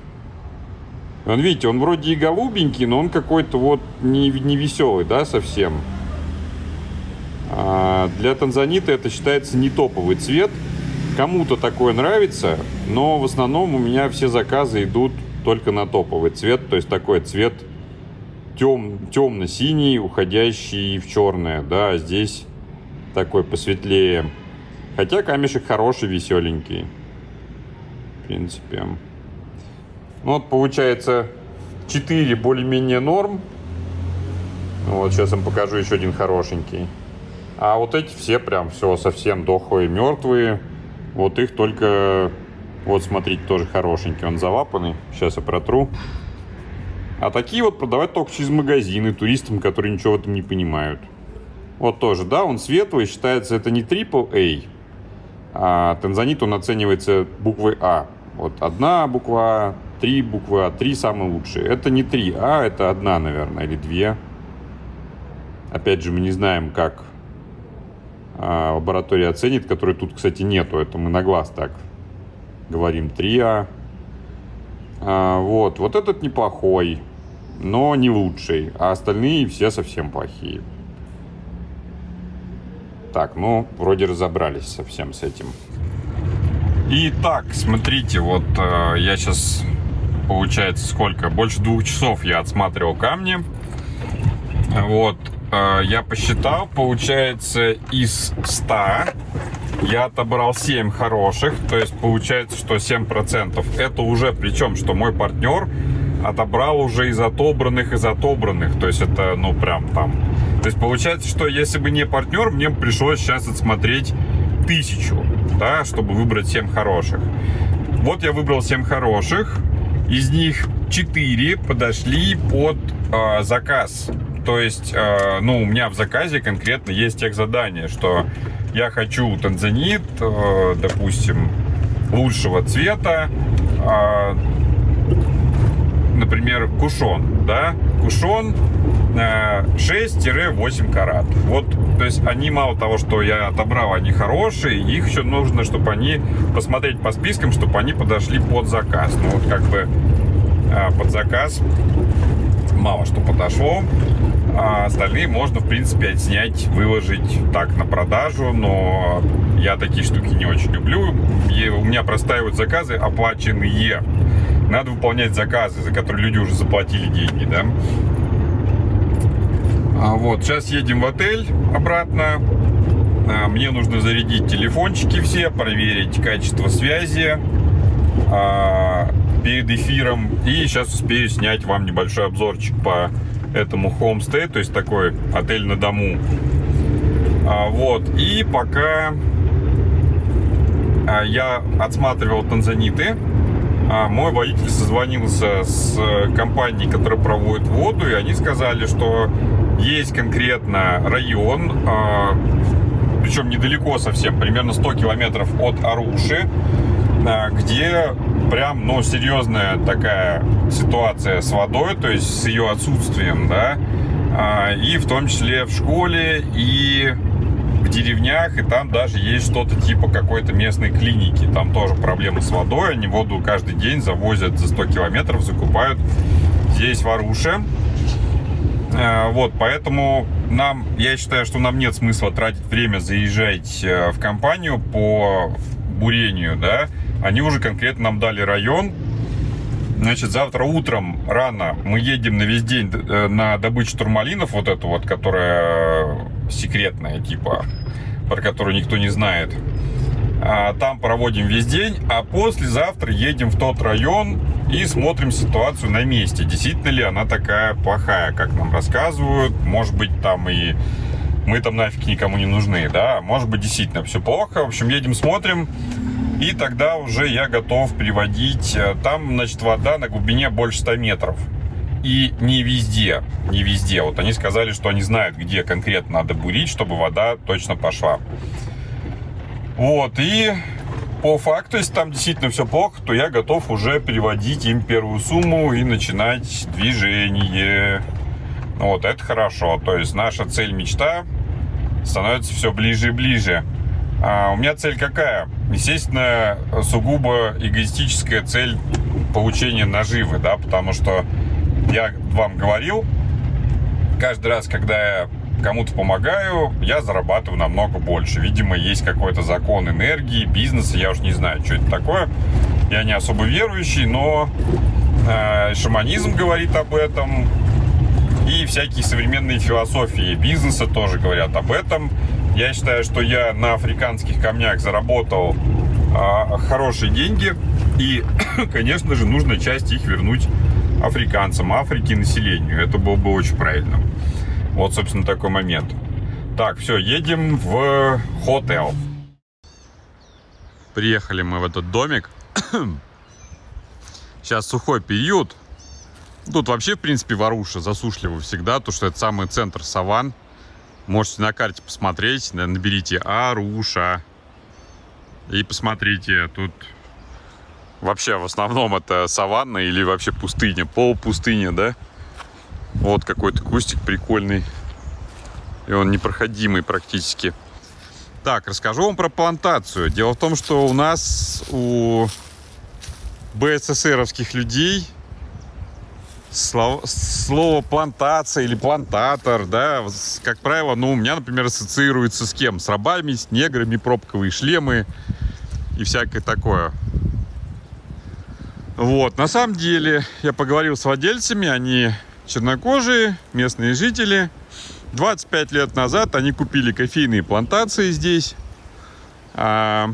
Он, видите, он вроде и голубенький, но он какой-то вот не, не веселый, да, совсем. А для танзанита это считается не топовый цвет. Кому-то такое нравится, но в основном у меня все заказы идут только на топовый цвет, то есть такой цвет тем, темно-синий, уходящий в черное, да, а здесь такой посветлее. Хотя камешек хороший, веселенький в принципе. Ну, вот получается 4 более-менее норм. Вот, сейчас вам покажу еще один хорошенький. А вот эти все прям все совсем дохлые, мертвые. Вот их только... Вот, смотрите, тоже хорошенький. Он залапанный. Сейчас я протру. А такие вот продавать только через магазины туристам, которые ничего в этом не понимают. Вот тоже, да, он светлый, считается это не AAA, а танзанит он оценивается буквой А. Вот одна буква, три буквы А, три самые лучшие. Это не три А, это одна, наверное, или две. Опять же, мы не знаем, как а, лаборатория оценит, которой тут, кстати, нету. Это мы на глаз так говорим 3А. А, вот, вот этот неплохой, но не лучший. А остальные все совсем плохие. Так, ну, вроде разобрались совсем с этим. Итак, смотрите, вот э, я сейчас, получается, сколько? Больше двух часов я отсматривал камни. Вот, я посчитал, получается, из 100 я отобрал 7 хороших, то есть получается, что 7%. Это уже причем, что мой партнер отобрал уже из отобранных, из отобранных. То есть это, ну, прям там. То есть получается, что если бы не партнер, мне пришлось сейчас отсмотреть тысячу, да, чтобы выбрать 7 хороших. Вот я выбрал 7 хороших, из них 4 подошли под э, заказ. То есть, э, ну, у меня в заказе конкретно есть тех задания, что я хочу танзанит, э, допустим, лучшего цвета, э, например, кушон, да, кушон 6-8 карат. Вот, то есть они мало того, что я отобрал, они хорошие, их еще нужно, чтобы они посмотреть по спискам, чтобы они подошли под заказ. Ну вот как бы под заказ мало что подошло. А остальные можно, в принципе, отснять, выложить так на продажу, но я такие штуки не очень люблю. И у меня простаивают заказы оплаченные. Надо выполнять заказы, за которые люди уже заплатили деньги, да. А вот, сейчас едем в отель обратно. А, мне нужно зарядить телефончики все, проверить качество связи а, перед эфиром. И сейчас успею снять вам небольшой обзорчик по этому homestay, то есть такой отель на дому. А, вот, и пока а, я отсматривал танзаниты, а мой водитель созвонился с компанией, которая проводит воду, и они сказали, что есть конкретно район, а, причем недалеко совсем, примерно 100 километров от Аруши, где прям, ну, серьезная такая ситуация с водой, то есть с ее отсутствием, да, а, и в том числе в школе, и в деревнях, и там даже есть что-то типа какой-то местной клиники. Там тоже проблемы с водой, они воду каждый день завозят за 100 километров, закупают здесь в Аруше. Э, вот, поэтому нам, я считаю, что нам нет смысла тратить время заезжать э, в компанию по бурению, да. Они уже конкретно нам дали район. Значит, завтра утром рано мы едем на весь день э, на добычу турмалинов, вот эту вот, которая секретная, типа, про которую никто не знает. А, там проводим весь день, а послезавтра едем в тот район и смотрим ситуацию на месте. Действительно ли она такая плохая, как нам рассказывают. Может быть, там и мы там нафиг никому не нужны, да. Может быть, действительно все плохо. В общем, едем, смотрим. И тогда уже я готов приводить. Э, там, значит, вода на глубине больше 100 метров. И не везде, не везде. Вот они сказали, что они знают, где конкретно надо бурить, чтобы вода точно пошла. Вот, и по факту, если там действительно все плохо, то я готов уже переводить им первую сумму и начинать движение. Вот, это хорошо. То есть наша цель, мечта становится все ближе и ближе. А у меня цель какая? Естественно, сугубо эгоистическая цель получения наживы, да, потому что я вам говорил, каждый раз, когда я кому-то помогаю, я зарабатываю намного больше. Видимо, есть какой-то закон энергии, бизнеса, я уж не знаю, что это такое. Я не особо верующий, но э, шаманизм говорит об этом, и всякие современные философии бизнеса тоже говорят об этом. Я считаю, что я на африканских камнях заработал э, хорошие деньги, и, [COUGHS] конечно же, нужно часть их вернуть африканцам, Африке, населению. Это было бы очень правильно. Вот, собственно, такой момент. Так, все, едем в хотел. Приехали мы в этот домик. [COUGHS] Сейчас сухой период. Тут вообще, в принципе, Варуша засушливо всегда, то что это самый центр саван. Можете на карте посмотреть, наберите Аруша. И посмотрите, тут вообще в основном это саванна или вообще пустыня, полупустыня, да? Вот какой-то кустик прикольный. И он непроходимый практически. Так, расскажу вам про плантацию. Дело в том, что у нас, у БССРовских людей слово, слово плантация или плантатор, да, как правило, ну, у меня, например, ассоциируется с кем? С рабами, с неграми, пробковые шлемы и всякое такое. Вот, на самом деле, я поговорил с владельцами, они чернокожие, местные жители. 25 лет назад они купили кофейные плантации здесь. А,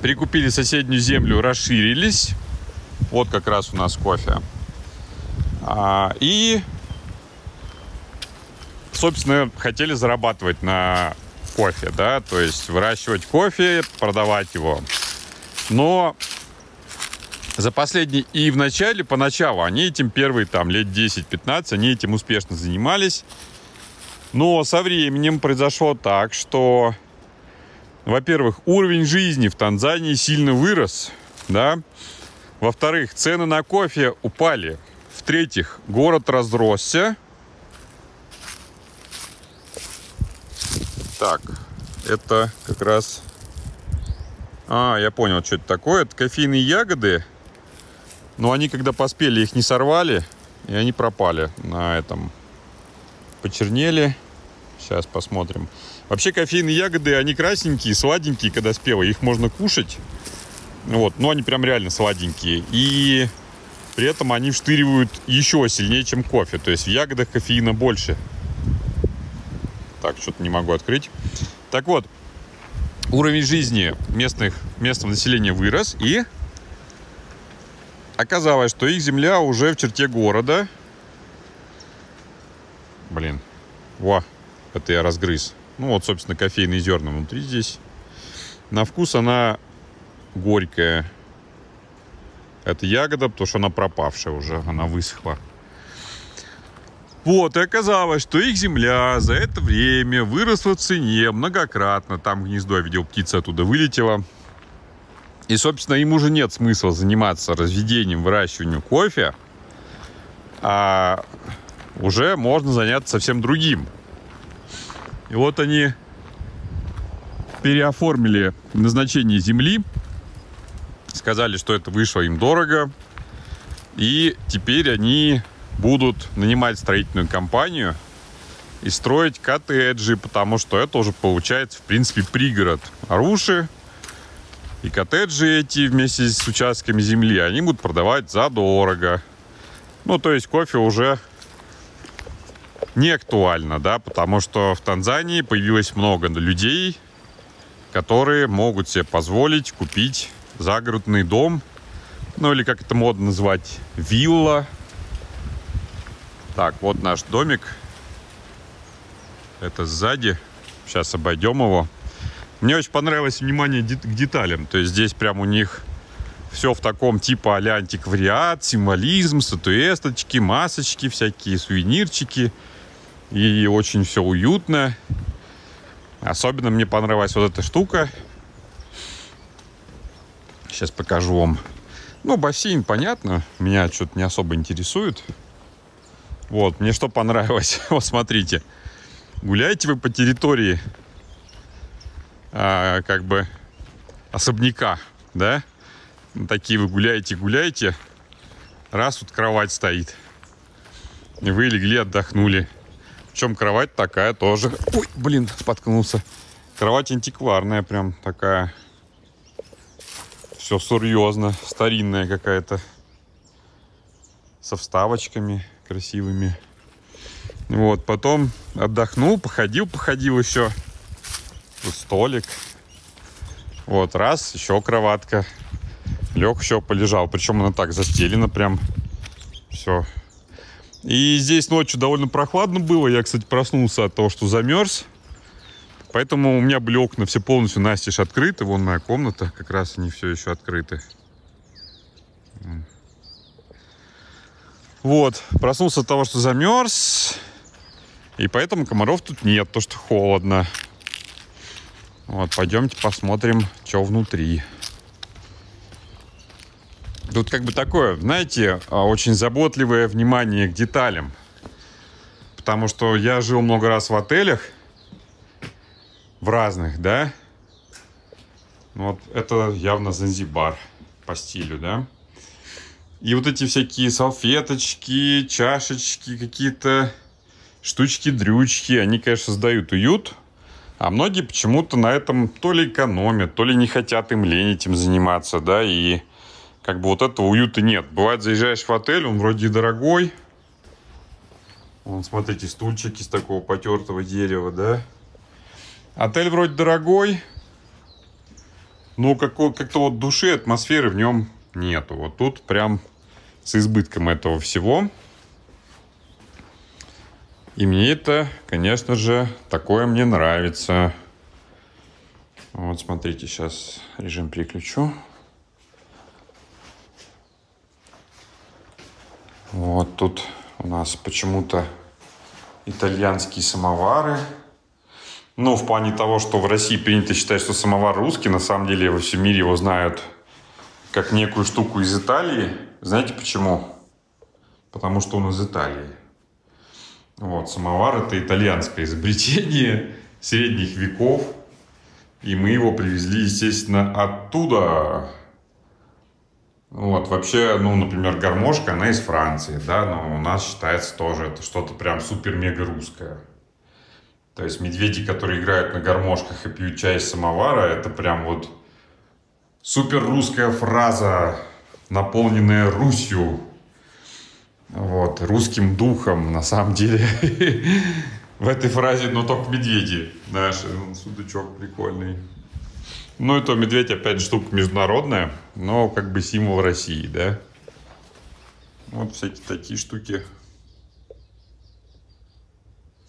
прикупили соседнюю землю, расширились. Вот как раз у нас кофе. А, и, собственно, хотели зарабатывать на кофе, да, то есть выращивать кофе, продавать его. Но за последние и в начале, поначалу, они этим первые там лет 10-15, они этим успешно занимались. Но со временем произошло так, что, во-первых, уровень жизни в Танзании сильно вырос, да. Во-вторых, цены на кофе упали. В-третьих, город разросся. Так, это как раз... А, я понял, что это такое. Это кофейные ягоды, но они, когда поспели, их не сорвали, и они пропали на этом. Почернели. Сейчас посмотрим. Вообще кофейные ягоды, они красненькие, сладенькие, когда спелые. Их можно кушать. Вот, но они прям реально сладенькие. И при этом они вштыривают еще сильнее, чем кофе. То есть в ягодах кофеина больше. Так, что-то не могу открыть. Так вот, уровень жизни местных, местного населения вырос, и оказалось, что их земля уже в черте города. Блин. Во, это я разгрыз. Ну вот, собственно, кофейные зерна внутри здесь. На вкус она горькая. Это ягода, потому что она пропавшая уже, она высохла. Вот, и оказалось, что их земля за это время выросла в цене многократно. Там гнездо, я видел, птица оттуда вылетела. И, собственно, им уже нет смысла заниматься разведением, выращиванием кофе, а уже можно заняться совсем другим. И вот они переоформили назначение земли, сказали, что это вышло им дорого, и теперь они будут нанимать строительную компанию и строить коттеджи, потому что это уже получается, в принципе, пригород Аруши. И коттеджи эти вместе с участками земли они будут продавать за дорого. Ну, то есть кофе уже не актуально, да, потому что в Танзании появилось много людей, которые могут себе позволить купить загородный дом, ну или как это модно назвать, вилла. Так, вот наш домик. Это сзади. Сейчас обойдем его. Мне очень понравилось внимание к деталям. То есть здесь прям у них все в таком типа а антиквариат, символизм, статуэсточки, масочки, всякие сувенирчики. И очень все уютно. Особенно мне понравилась вот эта штука. Сейчас покажу вам. Ну, бассейн, понятно. Меня что-то не особо интересует. Вот, мне что понравилось. [LAUGHS] вот, смотрите. Гуляете вы по территории а, как бы особняка, да? Такие вы гуляете, гуляете. Раз, вот кровать стоит. И вы легли, отдохнули. Причем кровать такая тоже. Ой, блин, споткнулся. Кровать антикварная прям такая. Все серьезно. Старинная какая-то. Со вставочками красивыми. Вот, потом отдохнул, походил, походил еще. Тут столик. Вот, раз, еще кроватка. Лег, еще полежал. Причем она так застелена прям. Все, и здесь ночью довольно прохладно было. Я, кстати, проснулся от того, что замерз. Поэтому у меня были окна все полностью настежь открыты. Вон моя комната, как раз они все еще открыты. Вот, проснулся от того, что замерз. И поэтому комаров тут нет, то что холодно. Вот, пойдемте посмотрим, что внутри. Тут как бы такое, знаете, а, очень заботливое внимание к деталям. Потому что я жил много раз в отелях, в разных, да. Вот это явно Занзибар по стилю, да. И вот эти всякие салфеточки, чашечки, какие-то штучки-дрючки, они, конечно, создают уют. А многие почему-то на этом то ли экономят, то ли не хотят им лень этим заниматься, да, и как бы вот этого уюта нет. Бывает, заезжаешь в отель, он вроде дорогой. Вон, смотрите, стульчики с такого потертого дерева, да. Отель вроде дорогой, но как-то вот души, атмосферы в нем нету. Вот тут прям с избытком этого всего. И мне это, конечно же, такое мне нравится. Вот смотрите, сейчас режим переключу. Вот тут у нас почему-то итальянские самовары. Ну, в плане того, что в России принято считать, что самовар русский, на самом деле во всем мире его знают как некую штуку из Италии. Знаете почему? Потому что он из Италии. Вот, самовар это итальянское изобретение средних веков. И мы его привезли, естественно, оттуда. Вот, вообще, ну, например, гармошка, она из Франции, да, но у нас считается тоже это что-то прям супер-мега русское. То есть медведи, которые играют на гармошках и пьют чай из самовара, это прям вот супер русская фраза, наполненная Русью. Вот, русским духом, на самом деле. [LAUGHS] В этой фразе, но только медведи. Знаешь, судачок прикольный. Ну, это медведь, опять штука международная, но как бы символ России, да? Вот всякие такие штуки.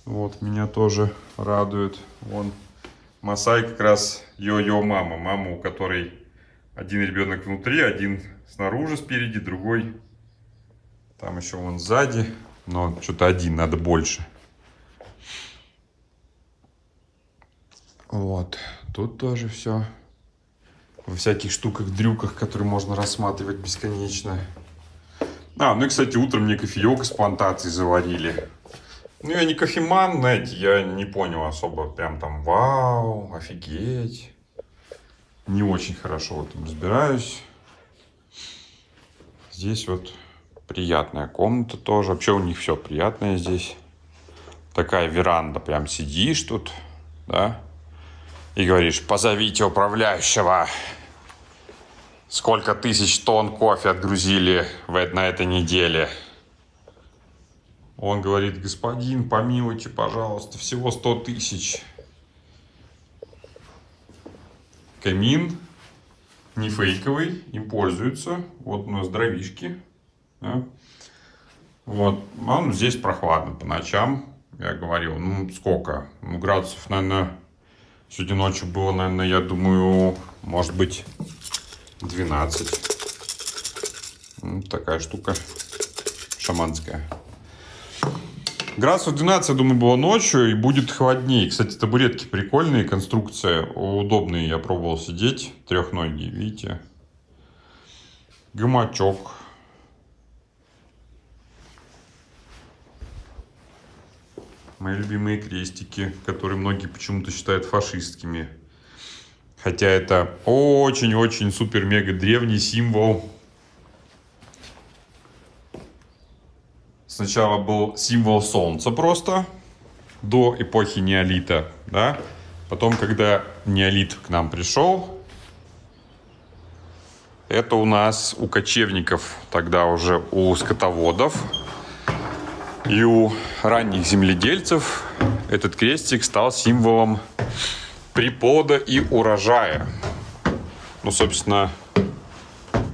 Вот, меня тоже радует. Вон, Масай как раз йо-йо мама. Мама, у которой один ребенок внутри, один снаружи спереди, другой там еще вон сзади. Но что-то один, надо больше. Вот, тут тоже все во всяких штуках, дрюках, которые можно рассматривать бесконечно. А, ну и, кстати, утром мне кофеек из плантации заварили. Ну, я не кофеман, знаете, я не понял особо прям там вау, офигеть. Не очень хорошо в этом разбираюсь. Здесь вот приятная комната тоже. Вообще у них все приятное здесь. Такая веранда, прям сидишь тут, да, и говоришь, позовите управляющего. Сколько тысяч тонн кофе отгрузили на этой неделе? Он говорит, господин, помилуйте, пожалуйста, всего 100 тысяч. Камин не фейковый, им пользуются. Вот у нас дровишки. Да? Вот, он здесь прохладно по ночам. Я говорил, ну сколько? Ну градусов, наверное, Сегодня ночью было, наверное, я думаю, может быть, 12. Вот такая штука шаманская. Градусов 12, я думаю, было ночью и будет холоднее. Кстати, табуретки прикольные, конструкция удобные. Я пробовал сидеть, трехногие, видите. Гамачок Мои любимые крестики, которые многие почему-то считают фашистскими. Хотя это очень-очень супер-мега древний символ. Сначала был символ солнца просто, до эпохи неолита, да. Потом, когда неолит к нам пришел, это у нас у кочевников, тогда уже у скотоводов, и у ранних земледельцев этот крестик стал символом приплода и урожая. Ну, собственно,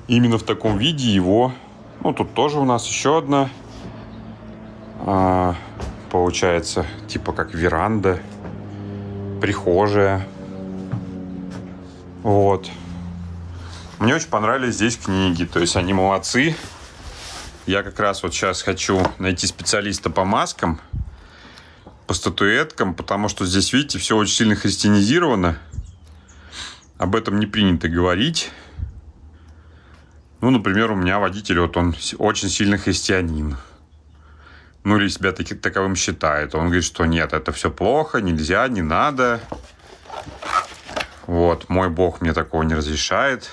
именно в таком виде его... Ну, тут тоже у нас еще одна, а, получается, типа как веранда, прихожая. Вот. Мне очень понравились здесь книги, то есть они молодцы. Я как раз вот сейчас хочу найти специалиста по маскам, по статуэткам, потому что здесь, видите, все очень сильно христианизировано. Об этом не принято говорить. Ну, например, у меня водитель, вот он очень сильно христианин. Ну, или себя таки, таковым считает. Он говорит, что нет, это все плохо, нельзя, не надо. Вот, мой бог мне такого не разрешает.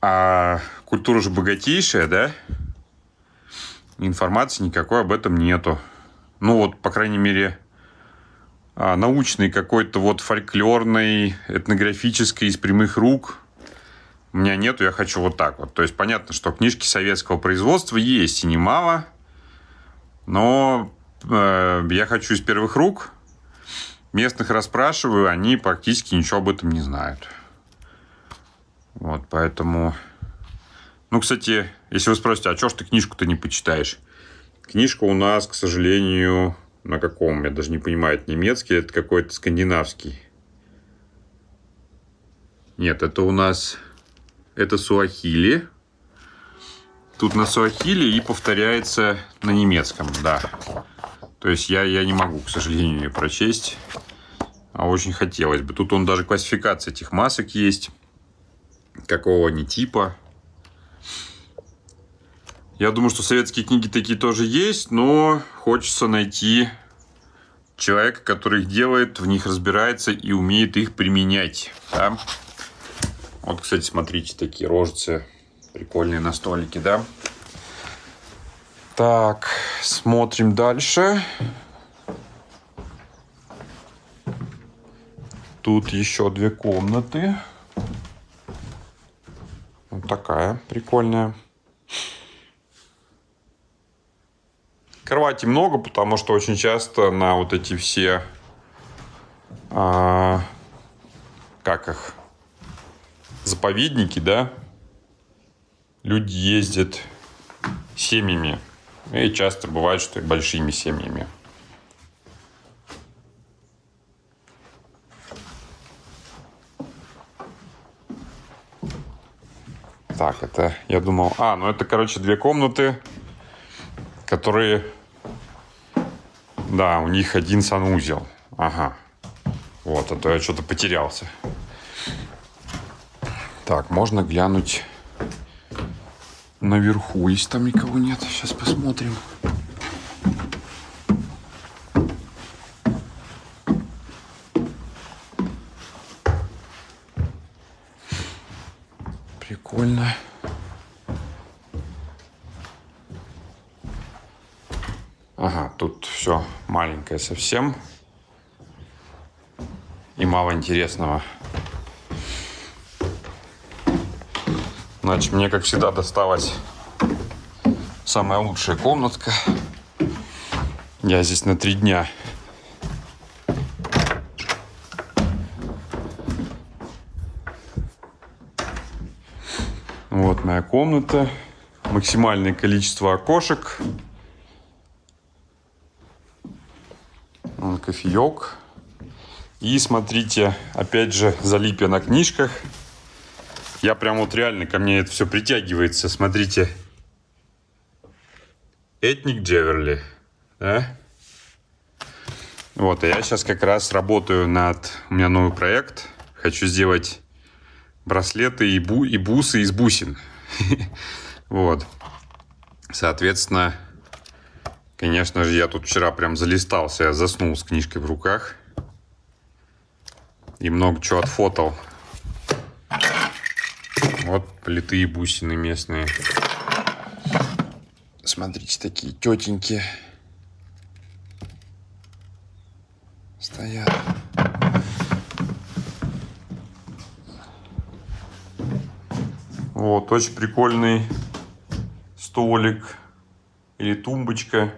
А культура же богатейшая, да? Информации никакой об этом нету. Ну вот, по крайней мере, а, научный какой-то вот фольклорный, этнографический из прямых рук у меня нету, я хочу вот так вот. То есть понятно, что книжки советского производства есть и немало, но э, я хочу из первых рук. Местных расспрашиваю, они практически ничего об этом не знают. Вот, поэтому ну, кстати, если вы спросите, а что ж ты книжку-то не почитаешь? Книжка у нас, к сожалению, на каком? Я даже не понимаю, это немецкий, это какой-то скандинавский. Нет, это у нас... Это суахили. Тут на суахили и повторяется на немецком, да. То есть я, я не могу, к сожалению, ее прочесть. А очень хотелось бы. Тут он даже классификация этих масок есть. Какого они типа. Я думаю, что советские книги такие тоже есть, но хочется найти человека, который их делает, в них разбирается и умеет их применять. Да? Вот, кстати, смотрите, такие рожицы прикольные на столике, да? Так, смотрим дальше. Тут еще две комнаты. Вот такая прикольная. Кровати много, потому что очень часто на вот эти все... а, как их? Заповедники, да? Люди ездят семьями. И часто бывает, что и большими семьями. Так, это, я думал... А, ну это, короче, две комнаты, которые... Да, у них один санузел. Ага. Вот, а то я что-то потерялся. Так, можно глянуть наверху, если там никого нет. Сейчас посмотрим. Прикольно. Ага, тут все маленькое совсем. И мало интересного. Значит, мне, как всегда, досталась самая лучшая комнатка. Я здесь на три дня. Вот моя комната. Максимальное количество окошек. Вон кофеек. И смотрите, опять же, залип я на книжках. Я прям вот реально ко мне это все притягивается. Смотрите. Этник Джеверли. Да? Вот, а я сейчас как раз работаю над... У меня новый проект. Хочу сделать браслеты и, бу... и бусы из бусин. [LAUGHS] Вот. Соответственно, конечно же, я тут вчера прям залистался. Я заснул с книжкой в руках. И много чего отфотал. Вот плиты и бусины местные. Смотрите, такие тетеньки. Стоят. Вот, очень прикольный столик или тумбочка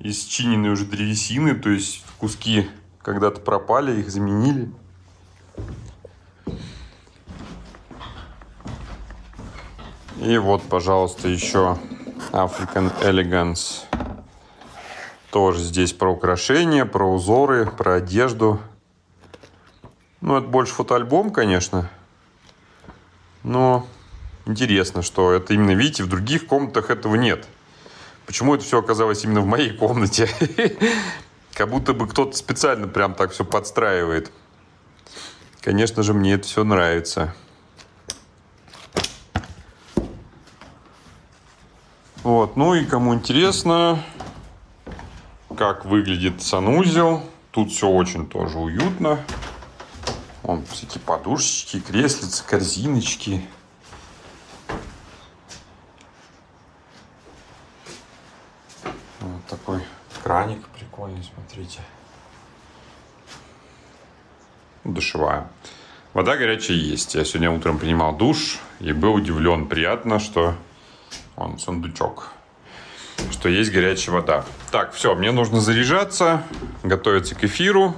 из чиненной уже древесины, то есть куски когда-то пропали, их заменили. И вот, пожалуйста, еще African Elegance. Тоже здесь про украшения, про узоры, про одежду. Ну, это больше фотоальбом, конечно. Но интересно, что это именно, видите, в других комнатах этого нет. Почему это все оказалось именно в моей комнате? [LAUGHS] Как будто бы кто-то специально прям так все подстраивает. Конечно же, мне это все нравится. Вот, ну и кому интересно, как выглядит санузел. Тут все очень тоже уютно. Вон всякие подушечки, креслицы, корзиночки. Вот такой краник прикольный, смотрите. Душевая. Вода горячая есть. Я сегодня утром принимал душ и был удивлен. Приятно, что он сундучок. Что есть горячая вода. Так, все, мне нужно заряжаться, готовиться к эфиру.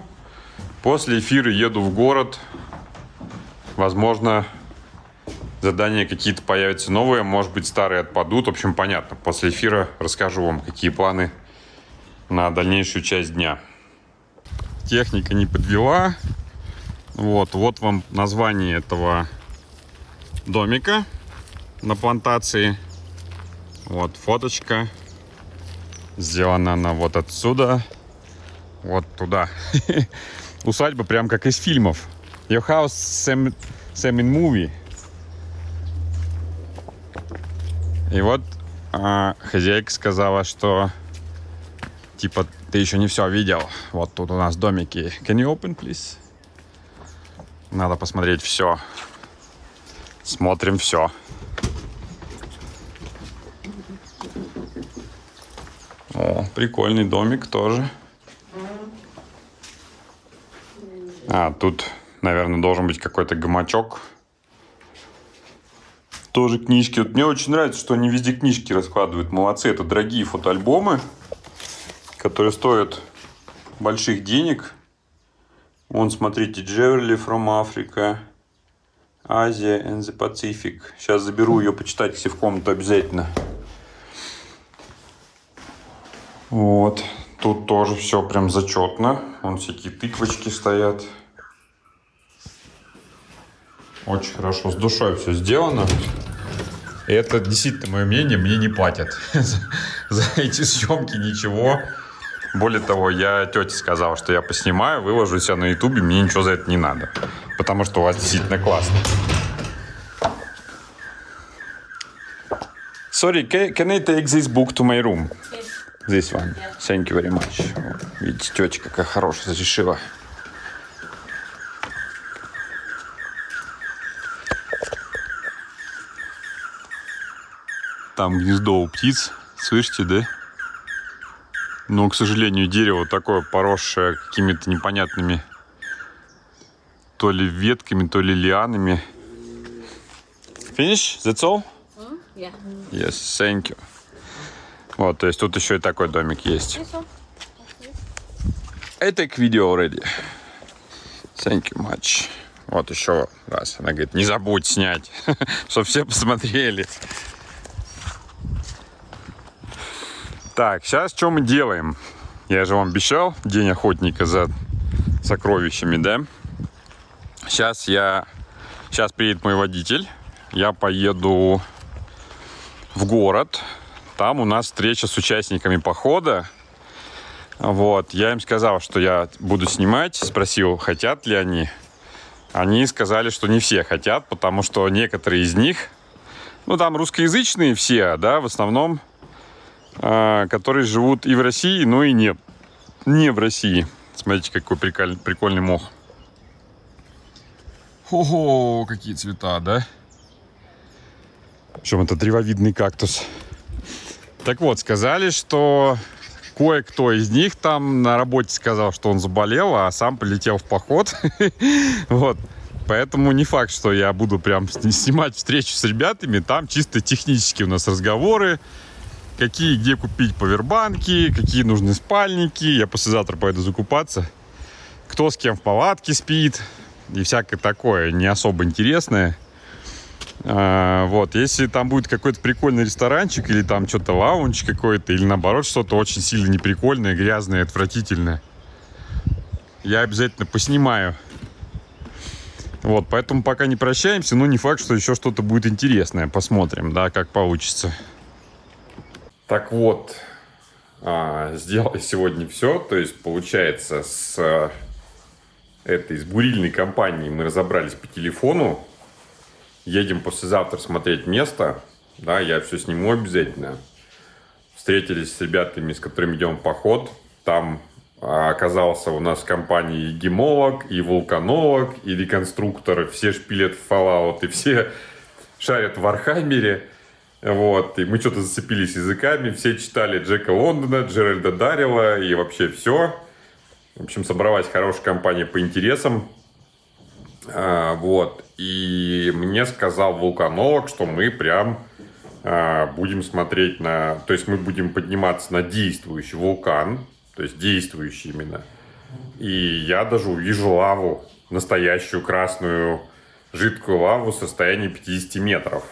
После эфира еду в город. Возможно, задания какие-то появятся новые, может быть, старые отпадут. В общем, понятно. После эфира расскажу вам, какие планы на дальнейшую часть дня. Техника не подвела. Вот, вот вам название этого домика на плантации. Вот фоточка. Сделана она вот отсюда. Вот туда. [LAUGHS] Усадьба прям как из фильмов. Your house same, same in movie. И вот а, хозяйка сказала, что типа ты еще не все видел. Вот тут у нас домики. Can you open, please? Надо посмотреть все. Смотрим все. О, прикольный домик тоже. А, тут, наверное, должен быть какой-то гамачок. Тоже книжки. Вот мне очень нравится, что они везде книжки раскладывают. Молодцы. Это дорогие фотоальбомы, которые стоят больших денег. Вон, смотрите, Джеверли from Africa. Азия and the Pacific. Сейчас заберу ее почитать себе в комнату обязательно. Вот. Тут тоже все прям зачетно. Вон всякие тыквочки стоят. Очень хорошо, с душой все сделано. И это действительно мое мнение, мне не платят [LAUGHS] за, эти съемки ничего. Более того, я тете сказал, что я поснимаю, выложу себя на ютубе, мне ничего за это не надо. Потому что у вас действительно классно. Sorry, can, can I take this book to my room? This one. Thank you very much. Видите, тетя какая хорошая разрешила. Там гнездо у птиц. Слышите, да? Но, к сожалению, дерево такое поросшее какими-то непонятными то ли ветками, то ли лианами. Finish? That's all? Yeah. Yes, thank you. Вот, то есть тут еще и такой домик есть. I take video already. Thank you much. Вот еще раз. Она говорит, не забудь снять, [LAUGHS] чтобы все посмотрели. Так, сейчас что мы делаем? Я же вам обещал день охотника за сокровищами, да? Сейчас я... Сейчас приедет мой водитель. Я поеду в город. Там у нас встреча с участниками похода. Вот, я им сказал, что я буду снимать, спросил, хотят ли они. Они сказали, что не все хотят, потому что некоторые из них, ну там русскоязычные все, да, в основном, а, которые живут и в России, но и не, не в России. Смотрите, какой прикольный, прикольный мох. Ого, какие цвета, да? Причем это древовидный кактус. Так вот, сказали, что кое-кто из них там на работе сказал, что он заболел, а сам полетел в поход. [LAUGHS] Вот. Поэтому не факт, что я буду прям снимать встречу с ребятами. Там чисто технически у нас разговоры. Какие, где купить повербанки, какие нужны спальники. Я послезавтра пойду закупаться. Кто с кем в палатке спит. И всякое такое не особо интересное. А, вот, если там будет какой-то прикольный ресторанчик или там что-то лаунч какой-то, или наоборот что-то очень сильно неприкольное, грязное, отвратительное, я обязательно поснимаю. Вот, поэтому пока не прощаемся, но не факт, что еще что-то будет интересное. Посмотрим, да, как получится. Так вот, а, сделали сегодня все. То есть, получается, с э, этой, с бурильной компанией мы разобрались по телефону. Едем послезавтра смотреть место. Да, я все сниму обязательно. Встретились с ребятами, с которыми идем в поход. Там а, оказался у нас в компании и гемолог, и вулканолог, и реконструктор. Все шпилят в Fallout, и все шарят в Warhammer е. Вот, и мы что-то зацепились языками, все читали Джека Лондона, Джеральда Даррелла и вообще все. В общем, собралась хорошая компания по интересам. А, вот. И мне сказал вулканолог, что мы прям а, будем смотреть на... То есть мы будем подниматься на действующий вулкан. То есть действующий именно. И я даже увижу лаву, настоящую красную жидкую лаву в состоянии 50 метров.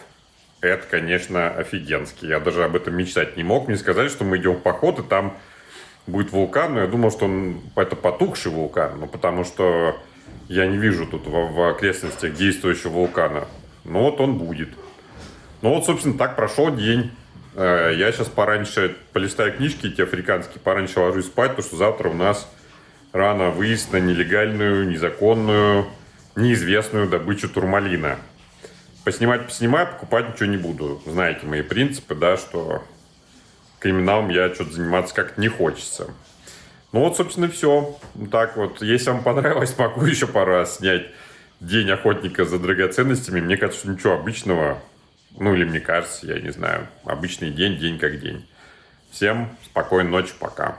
Это, конечно, офигенски. Я даже об этом мечтать не мог. Мне сказали, что мы идем в поход, и там будет вулкан. Но я думал, что он, это потухший вулкан. Ну, потому что я не вижу тут в, в окрестностях действующего вулкана. Но вот он будет. Ну вот, собственно, так прошел день. Э, Я сейчас пораньше полистаю книжки эти африканские, пораньше ложусь спать, потому что завтра у нас рано выезд на нелегальную, незаконную, неизвестную добычу турмалина. Поснимать поснимаю, покупать ничего не буду. Знаете мои принципы, да, что криминалом я что-то заниматься как-то не хочется. Ну вот, собственно, все. Так вот, если вам понравилось, [LAUGHS] могу еще пару раз снять День охотника за драгоценностями. Мне кажется, что ничего обычного. Ну, или мне кажется, я не знаю. Обычный день, день как день. Всем спокойной ночи, пока.